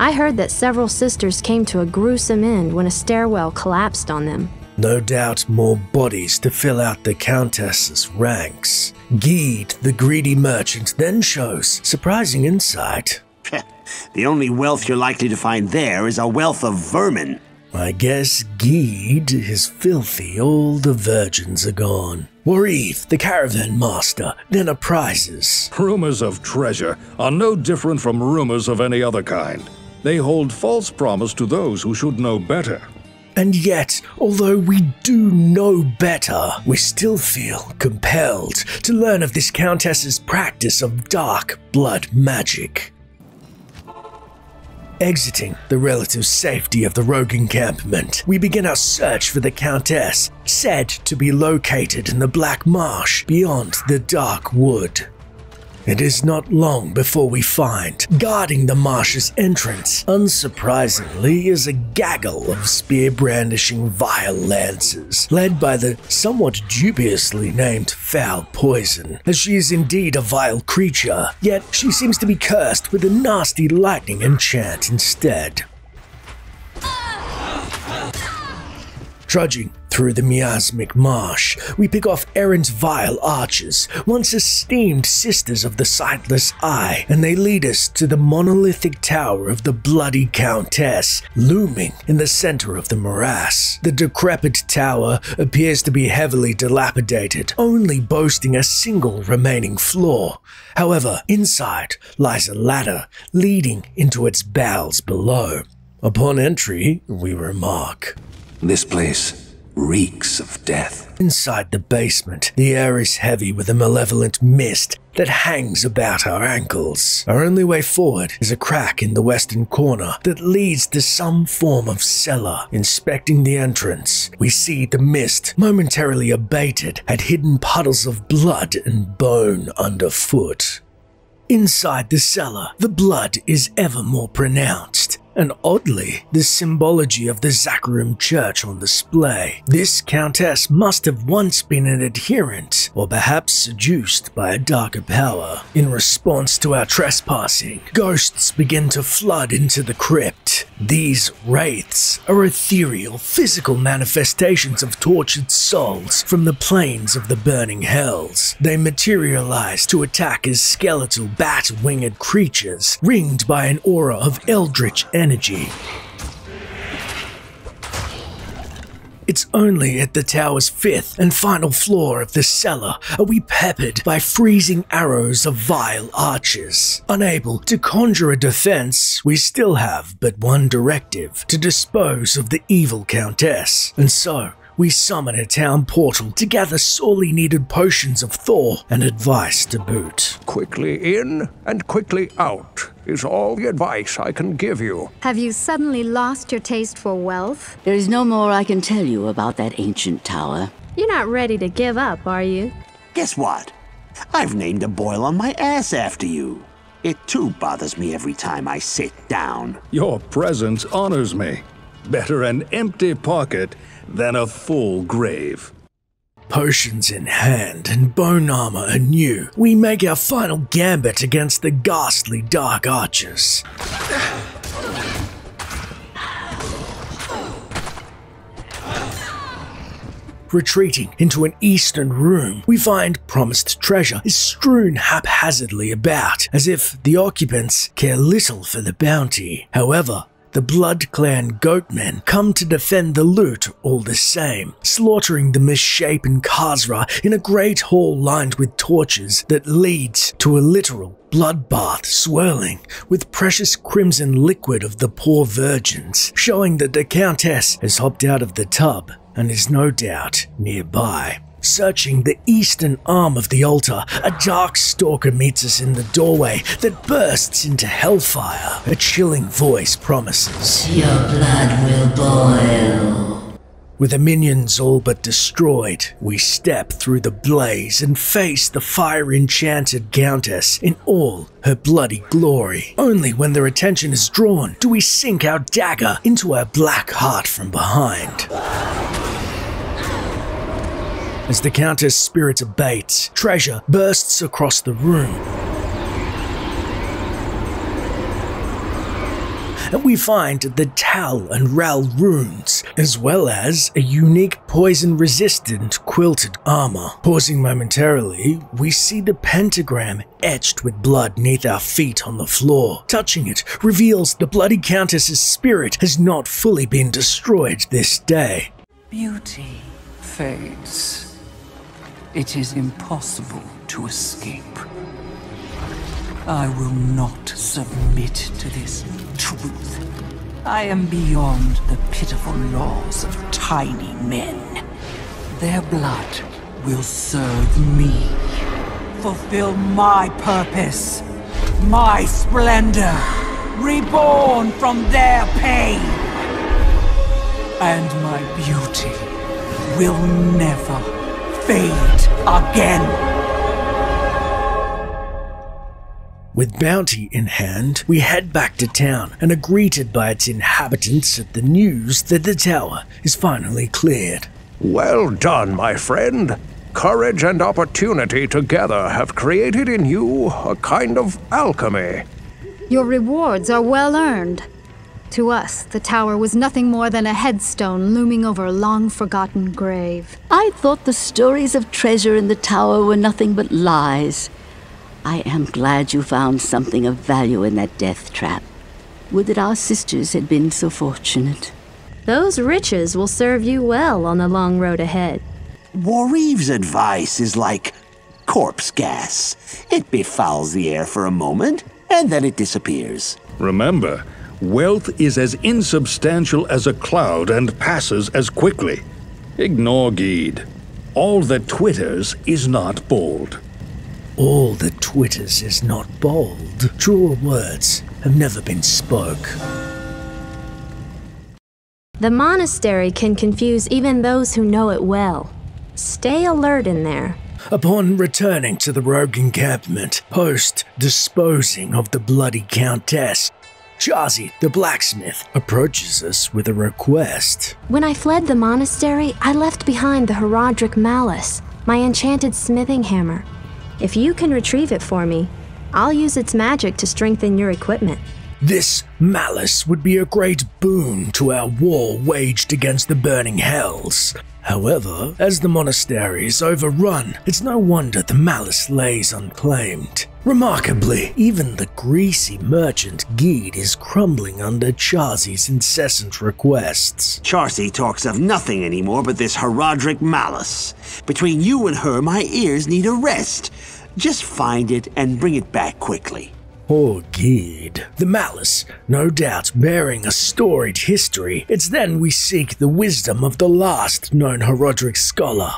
I heard that several sisters came to a gruesome end when a stairwell collapsed on them. No doubt more bodies to fill out the Countess's ranks. Gheed, the greedy merchant, then shows surprising insight. the only wealth you're likely to find there is a wealth of vermin. I guess Gheed is filthy. All the virgins are gone. Warriv, the caravan master, then apprises. Rumors of treasure are no different from rumors of any other kind. They hold false promise to those who should know better. And yet, although we do know better, we still feel compelled to learn of this Countess's practice of dark blood magic. Exiting the relative safety of the rogue encampment, we begin our search for the Countess, said to be located in the Black Marsh beyond the Dark Wood. It is not long before we find, guarding the marsh's entrance, unsurprisingly, is a gaggle of spear brandishing vile lancers, led by the somewhat dubiously named Foul Poison, as she is indeed a vile creature, yet she seems to be cursed with a nasty lightning enchant instead. Trudging through the miasmic marsh, we pick off errant vile archers, once esteemed sisters of the sightless eye, and they lead us to the monolithic tower of the bloody countess, looming in the center of the morass. The decrepit tower appears to be heavily dilapidated, only boasting a single remaining floor. However, inside lies a ladder leading into its bowels below. Upon entry, we remark. This place reeks of death. Inside the basement, the air is heavy with a malevolent mist that hangs about our ankles. Our only way forward is a crack in the western corner that leads to some form of cellar. Inspecting the entrance, we see the mist, momentarily abated, had hidden puddles of blood and bone underfoot. Inside the cellar, the blood is ever more pronounced, and oddly, the symbology of the Zakarum Church on display. This countess must have once been an adherent, or perhaps seduced by a darker power. In response to our trespassing, ghosts begin to flood into the crypt. These wraiths are ethereal, physical manifestations of tortured souls from the plains of the burning hells. They materialize to attack as skeletal bat-winged creatures, ringed by an aura of eldritch energy. It's only at the tower's fifth and final floor of the cellar are we peppered by freezing arrows of vile archers. Unable to conjure a defense, we still have but one directive to dispose of the evil countess, and so we summon a town portal to gather sorely needed potions of Thor and advice to boot. Quickly in and quickly out is all the advice I can give you. Have you suddenly lost your taste for wealth? There is no more I can tell you about that ancient tower. You're not ready to give up, are you? Guess what? I've named a boil on my ass after you. It too bothers me every time I sit down. Your presence honors me. Better an empty pocket than a full grave. Potions in hand and bone armor anew, we make our final gambit against the ghastly Dark Archers. Retreating into an eastern room, we find promised treasure is strewn haphazardly about, as if the occupants care little for the bounty. However, the Blood Clan goatmen come to defend the loot all the same, slaughtering the misshapen Khazra in a great hall lined with torches that leads to a literal bloodbath swirling with precious crimson liquid of the poor virgins, showing that the Countess has hopped out of the tub and is no doubt nearby. Searching the eastern arm of the altar, a dark stalker meets us in the doorway that bursts into hellfire. A chilling voice promises Your blood will boil. With the minions all but destroyed, we step through the blaze and face the fire enchanted Countess in all her bloody glory. Only when their attention is drawn do we sink our dagger into her black heart from behind. As the Countess' spirit abates, treasure bursts across the room. and we find the Tal and Ral runes, as well as a unique poison resistant quilted armor. Pausing momentarily, we see the pentagram etched with blood neath our feet on the floor. Touching it reveals the Bloody Countess's spirit has not fully been destroyed this day. Beauty fades. It is impossible to escape. I will not submit to this truth. I am beyond the pitiful laws of tiny men. Their blood will serve me. Fulfill my purpose. My splendor. Reborn from their pain. And my beauty will never fade again. With bounty in hand, we head back to town and are greeted by its inhabitants at the news that the tower is finally cleared. Well done, my friend. Courage and opportunity together have created in you a kind of alchemy. Your rewards are well earned. To us, the tower was nothing more than a headstone looming over a long forgotten grave. I thought the stories of treasure in the tower were nothing but lies. I am glad you found something of value in that death trap. Would that our sisters had been so fortunate. Those riches will serve you well on the long road ahead. Warriv's advice is like corpse gas. It befouls the air for a moment, and then it disappears. Remember, wealth is as insubstantial as a cloud and passes as quickly. Ignore Gheed. All that twitters is not bold. All that twitters is not bold. Truer words have never been spoke. The monastery can confuse even those who know it well. Stay alert in there. Upon returning to the rogue encampment, post disposing of the bloody countess, Charsi, the blacksmith, approaches us with a request. When I fled the monastery, I left behind the Horadric Malus, my enchanted smithing hammer. If you can retrieve it for me, I'll use its magic to strengthen your equipment. This Malus would be a great boon to our war waged against the burning hells. However, as the monastery is overrun, it's no wonder the Malus lays unclaimed. Remarkably, even the greasy merchant Gheed is crumbling under Charsi's incessant requests. Charsy talks of nothing anymore but this Horadric Malus. Between you and her, my ears need a rest. Just find it and bring it back quickly. Poor Gheed. The Malus, no doubt bearing a storied history. It's then we seek the wisdom of the last known Horadric scholar,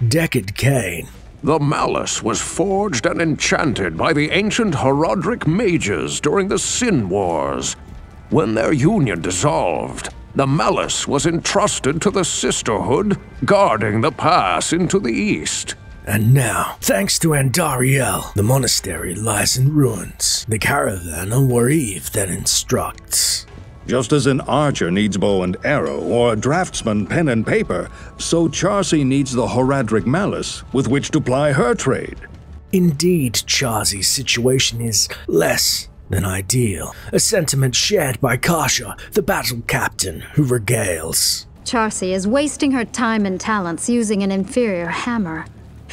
Deckard Cain. The Malus was forged and enchanted by the ancient Horadric mages during the Sin Wars. When their union dissolved, the Malus was entrusted to the Sisterhood, guarding the pass into the east. And now, thanks to Andariel, the monastery lies in ruins. The caravan of Warriv then instructs. Just as an archer needs bow and arrow, or a draftsman pen and paper, so Charsi needs the Horadric Malus with which to ply her trade. Indeed, Charsi's situation is less than ideal, a sentiment shared by Kashya, the battle captain, who regales. Charsi is wasting her time and talents using an inferior hammer.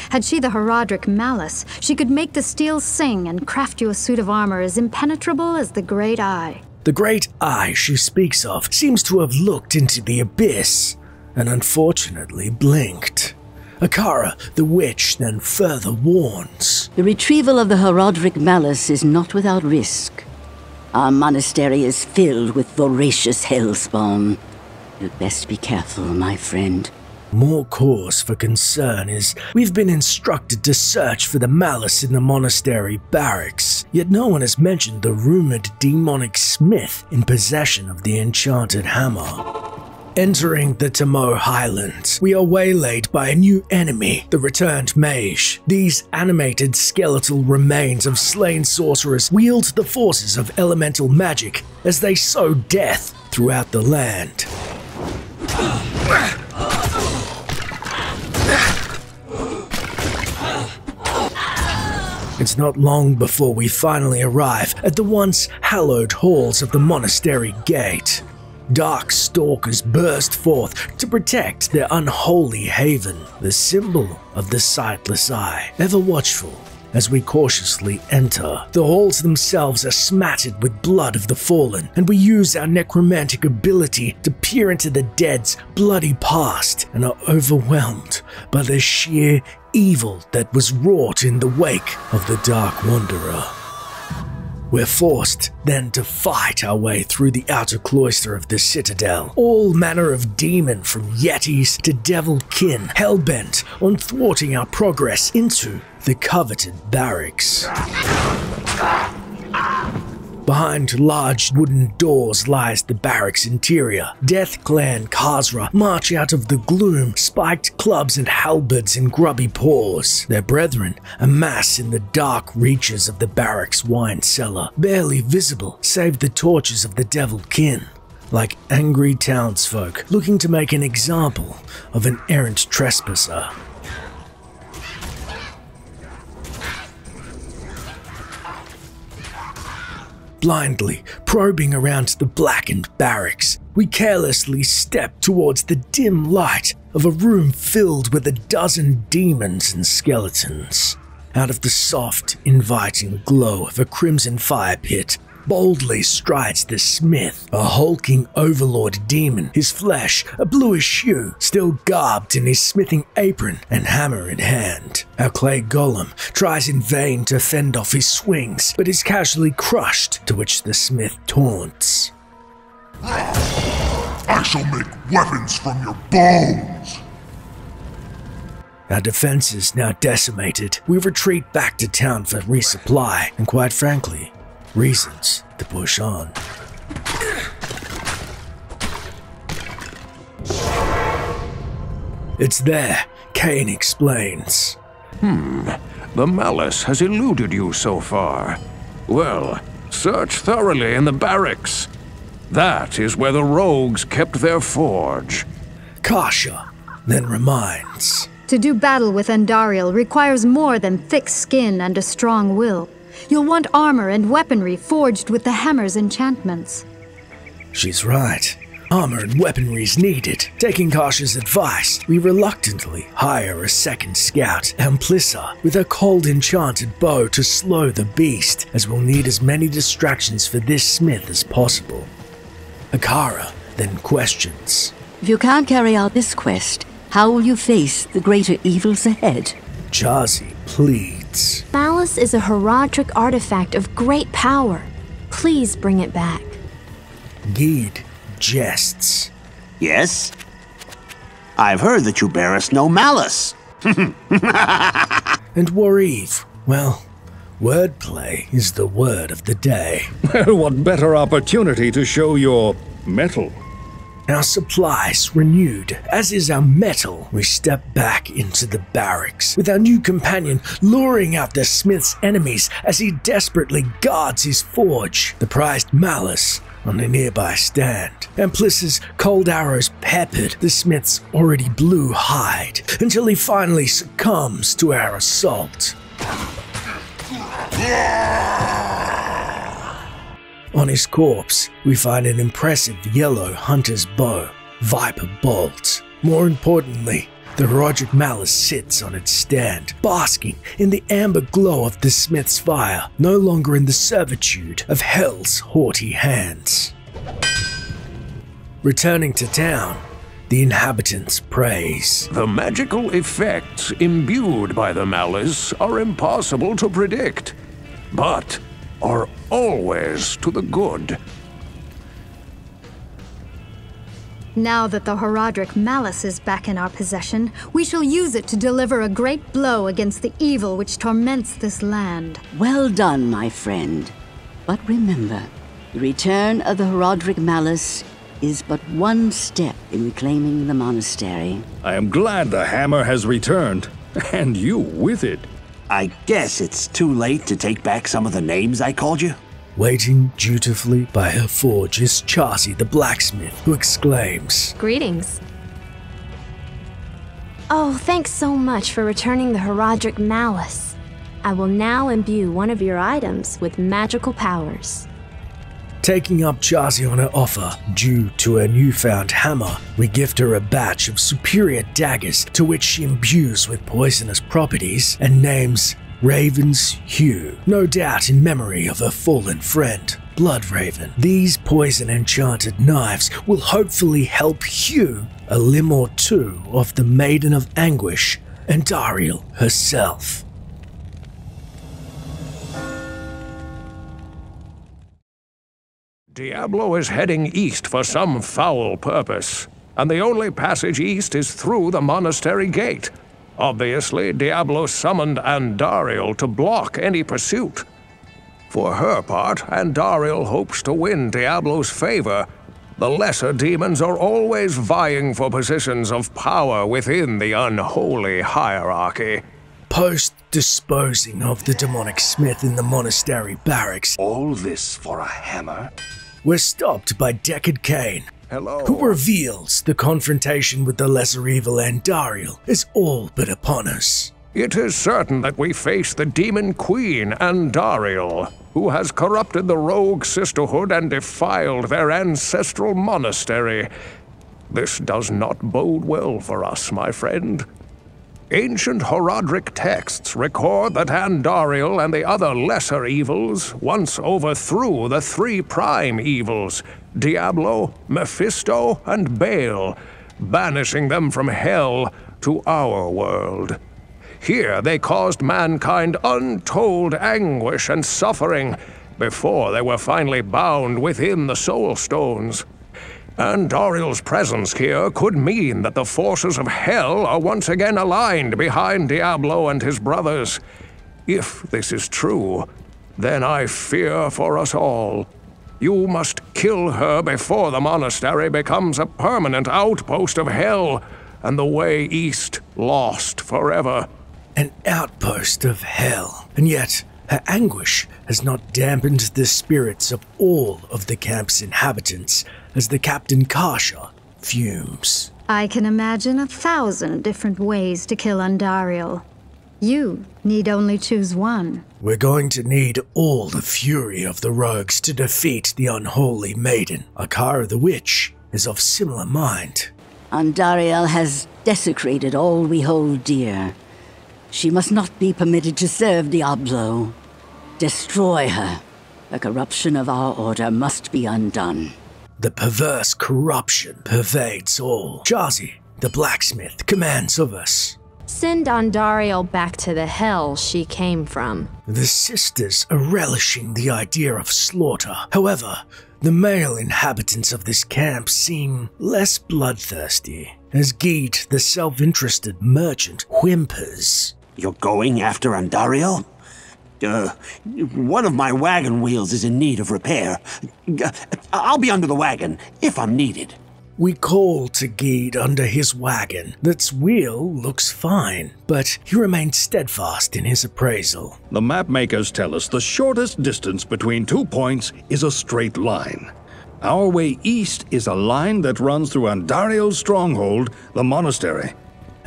Had she the Horadric Malus, she could make the steel sing and craft you a suit of armor as impenetrable as the Great Eye. The Great Eye she speaks of seems to have looked into the abyss and unfortunately blinked. Akara, the witch, then further warns. The retrieval of the Horadric Malus is not without risk. Our monastery is filled with voracious hellspawn. You'd best be careful, my friend. More cause for concern is we've been instructed to search for the Malus in the monastery barracks, yet no one has mentioned the rumored demonic smith in possession of the enchanted hammer. Entering the Tamoe Highlands, we are waylaid by a new enemy, the returned mage. These animated skeletal remains of slain sorcerers wield the forces of elemental magic as they sow death throughout the land. It's not long before we finally arrive at the once hallowed halls of the monastery gate. Dark stalkers burst forth to protect their unholy haven, the symbol of the sightless eye, ever watchful as we cautiously enter. The halls themselves are smattered with blood of the fallen, and we use our necromantic ability to peer into the dead's bloody past and are overwhelmed by the sheer evil that was wrought in the wake of the Dark Wanderer. We're forced then to fight our way through the outer cloister of the citadel. All manner of demon from yetis to devil kin, hell-bent on thwarting our progress into the coveted barracks. Behind large wooden doors lies the barracks interior. Death Clan Khazra march out of the gloom, spiked clubs and halberds in grubby paws. Their brethren amass in the dark reaches of the barracks wine cellar, barely visible save the torches of the devil kin. Like angry townsfolk looking to make an example of an errant trespasser. Blindly probing around the blackened barracks, we carelessly step towards the dim light of a room filled with a dozen demons and skeletons. Out of the soft, inviting glow of a crimson fire pit, boldly strides the smith, a hulking overlord demon, his flesh a bluish hue, still garbed in his smithing apron and hammer in hand. Our clay golem tries in vain to fend off his swings, but is casually crushed, to which the smith taunts. I shall make weapons from your bones! Our defenses now decimated, we retreat back to town for resupply, and quite frankly, reasons to push on. It's there, Cain explains. Hmm, the Malus has eluded you so far. Well, search thoroughly in the barracks. That is where the rogues kept their forge. Kashya then reminds. To do battle with Andariel requires more than thick skin and a strong will. You'll want armor and weaponry forged with the hammer's enchantments. She's right. Armor and weaponry is needed. Taking Kashya's advice, we reluctantly hire a second scout, Amplissa, with a cold enchanted bow to slow the beast, as we'll need as many distractions for this smith as possible. Akara then questions. If you can't carry out this quest, how will you face the greater evils ahead? Charsi pleads. Malus is a Horadric artifact of great power. Please bring it back. Gheed jests. Yes? I've heard that you bear us no malice. and Warriv, well, wordplay is the word of the day. Well, what better opportunity to show your metal? Our supplies renewed, as is our metal, we step back into the barracks, with our new companion luring out the smith's enemies as he desperately guards his forge, the prized Malus on a nearby stand. Amplissa's cold arrows peppered the smith's already blue hide until he finally succumbs to our assault. On his corpse, we find an impressive yellow hunter's bow, Viper bolts. More importantly, the Horadric Malus sits on its stand, basking in the amber glow of the smith's fire, no longer in the servitude of Hell's haughty hands. Returning to town, the inhabitants praise. The magical effects imbued by the Malus are impossible to predict, but are always to the good. Now that the Horadric Malus is back in our possession, we shall use it to deliver a great blow against the evil which torments this land. Well done, my friend. But remember, the return of the Horadric Malus is but one step in reclaiming the monastery. I am glad the hammer has returned, and you with it. I guess it's too late to take back some of the names I called you? Waiting dutifully by her forge is Charsi the blacksmith, who exclaims, Greetings. Oh, thanks so much for returning the Horadric Malus. I will now imbue one of your items with magical powers. Taking up Charsi on her offer, due to her newfound hammer, we gift her a batch of superior daggers to which she imbues with poisonous properties and names Raven's Hue, no doubt in memory of her fallen friend, Bloodraven. These poison enchanted knives will hopefully help hew a limb or two of the Maiden of Anguish Andariel herself. Diablo is heading east for some foul purpose, and the only passage east is through the monastery gate. Obviously, Diablo summoned Andariel to block any pursuit. For her part, Andariel hopes to win Diablo's favor. The lesser demons are always vying for positions of power within the unholy hierarchy. Post disposing of the demonic smith in the monastery barracks, All this for a hammer? We're stopped by Deckard Cain, Hello. who reveals the confrontation with the lesser evil Andariel is all but upon us. It is certain that we face the demon queen, Andariel, who has corrupted the rogue sisterhood and defiled their ancestral monastery. This does not bode well for us, my friend. Ancient Horadric texts record that Andariel and the other lesser evils once overthrew the three prime evils Diablo, Mephisto, and Baal, banishing them from hell to our world. Here they caused mankind untold anguish and suffering before they were finally bound within the Soul Stones. Andariel's presence here could mean that the forces of hell are once again aligned behind Diablo and his brothers. If this is true, then I fear for us all. You must kill her before the monastery becomes a permanent outpost of hell and the way east lost forever. An outpost of hell, and yet her anguish has not dampened the spirits of all of the camp's inhabitants as the Captain Kashya fumes. I can imagine a thousand different ways to kill Andariel. You need only choose one. We're going to need all the fury of the rogues to defeat the unholy maiden. Akara the Witch is of similar mind. Andariel has desecrated all we hold dear. She must not be permitted to serve Diablo. Destroy her. The corruption of our order must be undone. The perverse corruption pervades all. Charsi, the blacksmith, commands of us. Send Andariel back to the hell she came from. The sisters are relishing the idea of slaughter. However, the male inhabitants of this camp seem less bloodthirsty, as Gheed, the self interested merchant, whimpers. You're going after Andariel? Uh, one of my wagon wheels is in need of repair. Uh, I'll be under the wagon if I'm needed. We call to Gheed under his wagon. That's wheel looks fine, but he remains steadfast in his appraisal. The map makers tell us the shortest distance between two points is a straight line. Our way east is a line that runs through Andariel's stronghold, the monastery.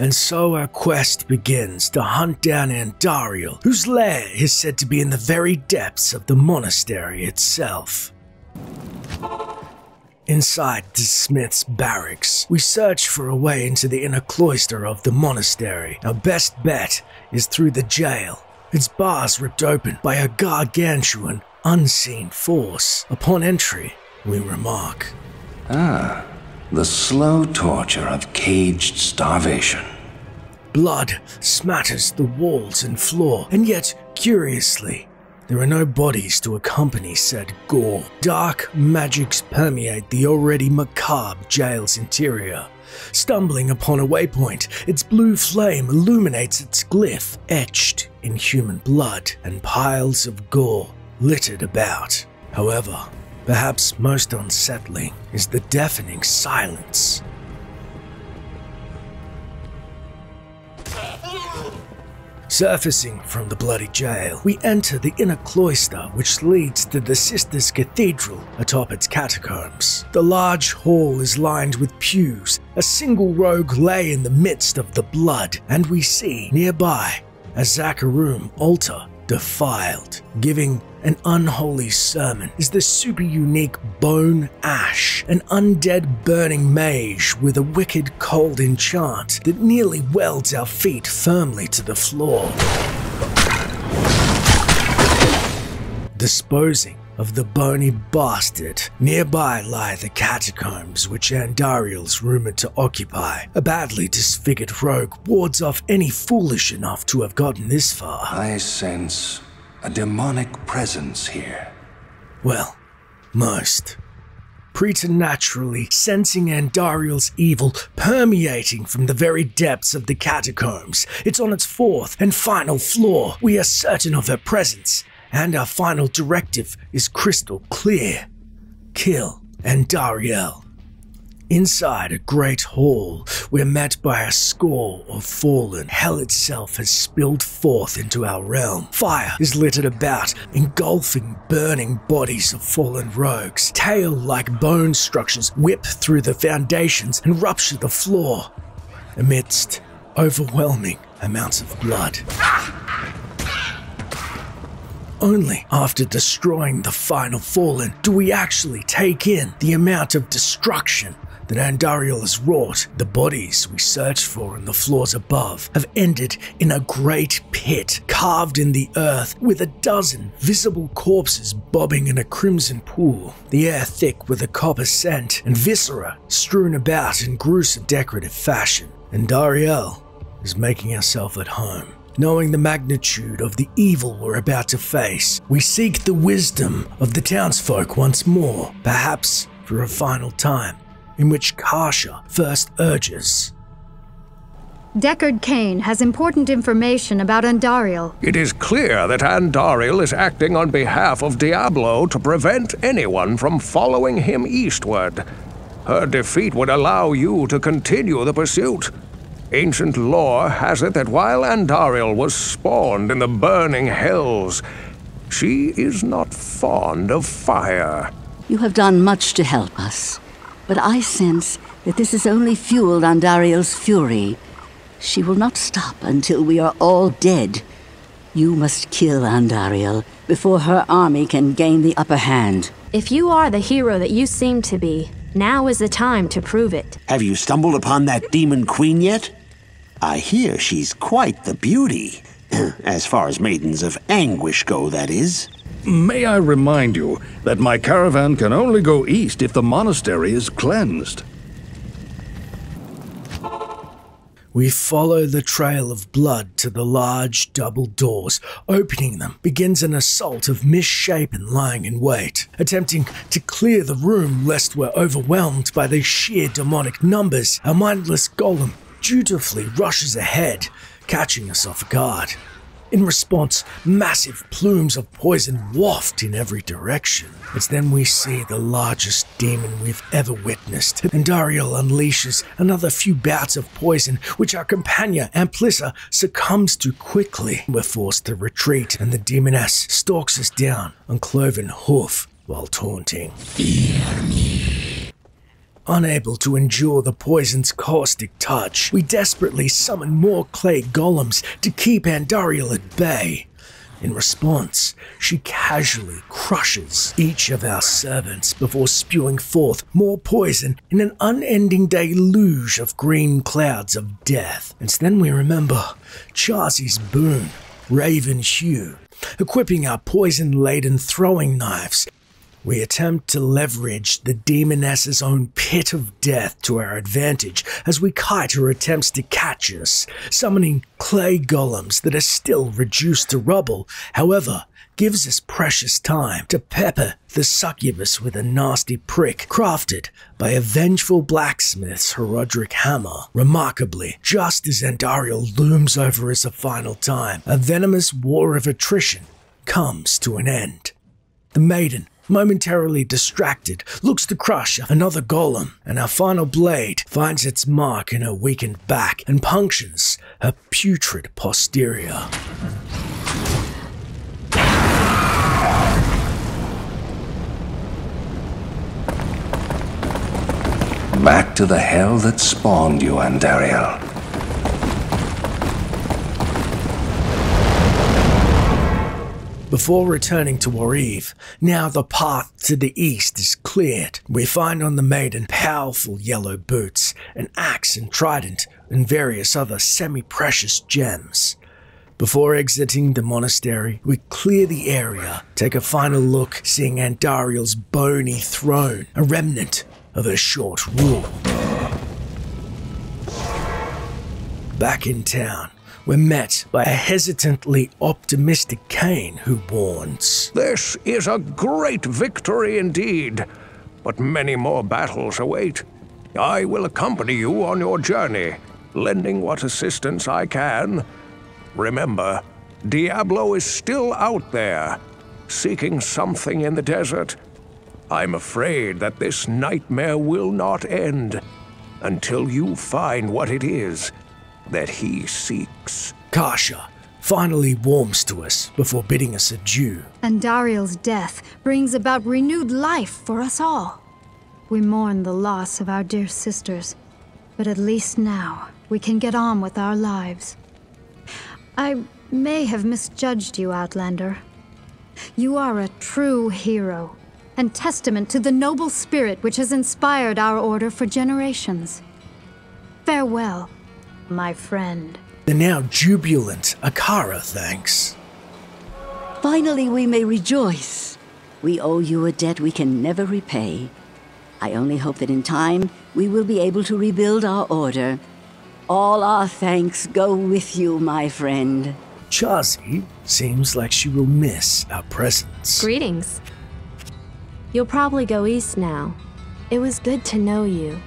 And so our quest begins to hunt down Andariel, whose lair is said to be in the very depths of the monastery itself. Inside the smith's barracks, we search for a way into the inner cloister of the monastery. Our best bet is through the jail. Its bars ripped open by a gargantuan, unseen force. Upon entry, we remark. Ah, the slow torture of caged starvation. Blood smatters the walls and floor, and yet, curiously, there are no bodies to accompany said gore. Dark magics permeate the already macabre jail's interior. Stumbling upon a waypoint, its blue flame illuminates its glyph, etched in human blood, and piles of gore littered about. However, Perhaps most unsettling is the deafening silence. Surfacing from the bloody jail, we enter the inner cloister which leads to the Sisters' Cathedral atop its catacombs. The large hall is lined with pews. A single rogue lay in the midst of the blood, and we see nearby a Zakarum altar defiled, giving an unholy sermon is the super unique Bone Ash, an undead burning mage with a wicked cold enchant that nearly welds our feet firmly to the floor. Disposing of the bony bastard. Nearby lie the catacombs which Andariel's rumored to occupy. A badly disfigured rogue wards off any foolish enough to have gotten this far. I sense a demonic presence here. Well, most. Preternaturally sensing Andariel's evil permeating from the very depths of the catacombs. It's on its fourth and final floor. We are certain of her presence, and our final directive is crystal clear kill and Andariel. Inside a great hall, we're met by a score of fallen. Hell itself has spilled forth into our realm. Fire is littered about, engulfing burning bodies of fallen rogues. Tail like bone structures whip through the foundations and rupture the floor, amidst overwhelming amounts of blood. Only after destroying the final fallen do we actually take in the amount of destruction that Andariel has wrought. The bodies we searched for in the floors above have ended in a great pit carved in the earth with a dozen visible corpses bobbing in a crimson pool, the air thick with a copper scent and viscera strewn about in gruesome decorative fashion. Andariel is making herself at home. Knowing the magnitude of the evil we're about to face, we seek the wisdom of the townsfolk once more, perhaps for a final time, in which Kashya first urges. Deckard Cain has important information about Andariel. It is clear that Andariel is acting on behalf of Diablo to prevent anyone from following him eastward. Her defeat would allow you to continue the pursuit. Ancient lore has it that while Andariel was spawned in the burning hells, she is not fond of fire. You have done much to help us, but I sense that this has only fueled Andariel's fury. She will not stop until we are all dead. You must kill Andariel before her army can gain the upper hand. If you are the hero that you seem to be, now is the time to prove it. Have you stumbled upon that demon queen yet? I hear she's quite the beauty. as far as maidens of anguish go, that is. May I remind you that my caravan can only go east if the monastery is cleansed. We follow the trail of blood to the large double doors. Opening them begins an assault of misshapen lying in wait, attempting to clear the room lest we're overwhelmed by the sheer demonic numbers. A mindless golem dutifully rushes ahead, catching us off guard. In response, massive plumes of poison waft in every direction. It's then we see the largest demon we've ever witnessed, Andariel unleashes another few bouts of poison, which our companion Amplissa succumbs to quickly. We're forced to retreat, and the demoness stalks us down on cloven hoof while taunting. Fear me. Unable to endure the poison's caustic touch, we desperately summon more clay golems to keep Andariel at bay. In response, she casually crushes each of our servants before spewing forth more poison in an unending deluge of green clouds of death. And then we remember Charsi's boon, Raven Hue, equipping our poison laden throwing knives we attempt to leverage the demoness's own pit of death to our advantage as we kite her attempts to catch us, summoning clay golems that are still reduced to rubble, however, gives us precious time to pepper the succubus with a nasty prick crafted by a vengeful blacksmith's Horadric hammer. Remarkably, just as Andariel looms over us a final time, a venomous war of attrition comes to an end. The maiden momentarily distracted, looks to crush another golem, and our final blade finds its mark in her weakened back and punctures her putrid posterior. Back to the hell that spawned you, Andariel. Before returning to Warriv, now the path to the east is cleared. We find on the maiden powerful yellow boots, an axe and trident, and various other semi precious gems. Before exiting the monastery, we clear the area, take a final look, seeing Andariel's bony throne, a remnant of her short rule. Back in town, we're met by a hesitantly optimistic Cain who warns. This is a great victory indeed, but many more battles await. I will accompany you on your journey, lending what assistance I can. Remember, Diablo is still out there, seeking something in the desert. I'm afraid that this nightmare will not end until you find what it is that he seeks. Kashya finally warms to us before bidding us adieu. Andariel's death brings about renewed life for us all. We mourn the loss of our dear sisters, but at least now we can get on with our lives. I may have misjudged you, Outlander. You are a true hero, and testament to the noble spirit which has inspired our order for generations. Farewell, my friend. The now jubilant Akara thanks. Finally, we may rejoice. We owe you a debt we can never repay. I only hope that in time we will be able to rebuild our order. All our thanks go with you, my friend. Charsi seems like she will miss our presence. Greetings. You'll probably go east now. It was good to know you.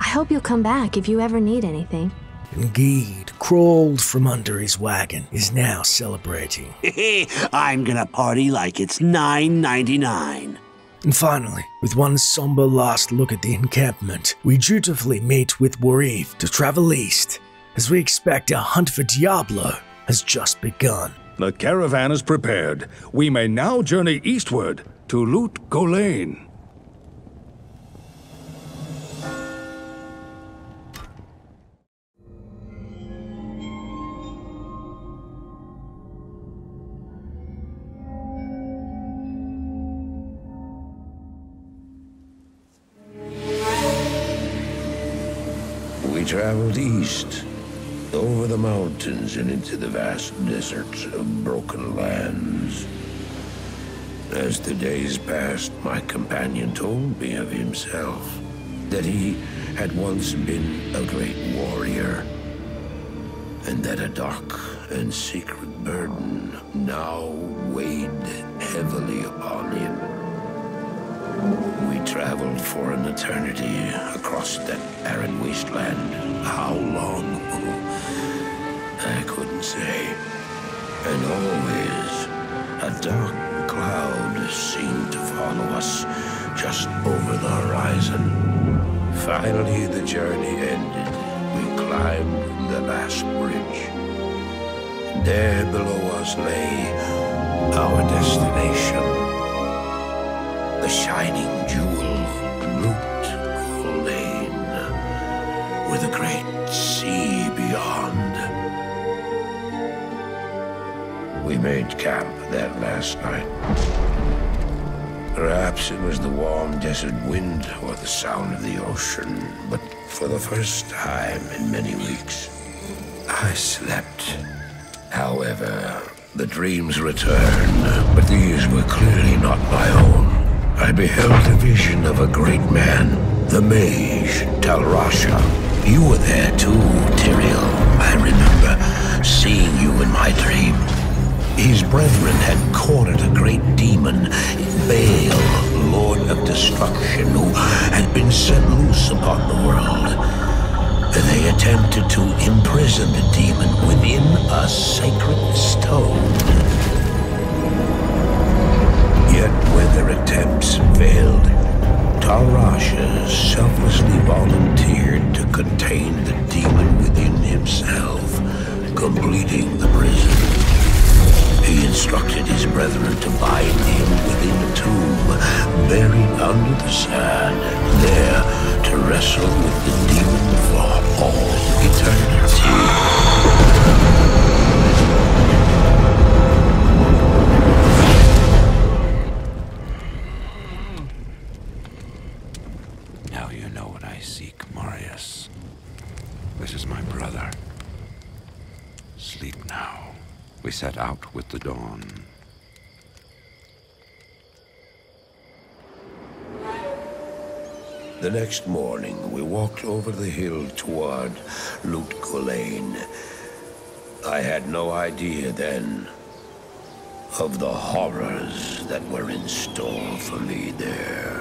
I hope you'll come back if you ever need anything. And Gheed, crawled from under his wagon, is now celebrating. I'm gonna party like it's 9.99. And finally, with one somber last look at the encampment, we dutifully meet with Warriv to travel east, as we expect our hunt for Diablo has just begun. The caravan is prepared. We may now journey eastward to Lut Gholein. Traveled east, over the mountains and into the vast deserts of broken lands. As the days passed, my companion told me of himself, that he had once been a great warrior, and that a dark and secret burden now weighed heavily upon him. Traveled for an eternity across that arid wasteland. How long? Oh, I couldn't say. And always, a dark cloud seemed to follow us just over the horizon. Finally, the journey ended. We climbed the last bridge. There below us lay our destination. The shining jewel, a great sea beyond. We made camp that last night. Perhaps it was the warm desert wind or the sound of the ocean, but for the first time in many weeks, I slept. However, the dreams returned, but these were clearly not my own. I beheld a vision of a great man, the mage Tal Rasha. You were there too, Tyrael. I remember seeing you in my dream. His brethren had cornered a great demon, Baal, Lord of Destruction, who had been set loose upon the world. They attempted to imprison the demon within a sacred stone. Yet when their attempts Tal Rasha selflessly volunteered to contain the demon within himself, completing the prison. He instructed his brethren to bind him within a tomb, buried under the sand, there to wrestle with the demon for all eternity. With the dawn. The next morning, we walked over the hill toward Lut Gholein. I had no idea then of the horrors that were in store for me there.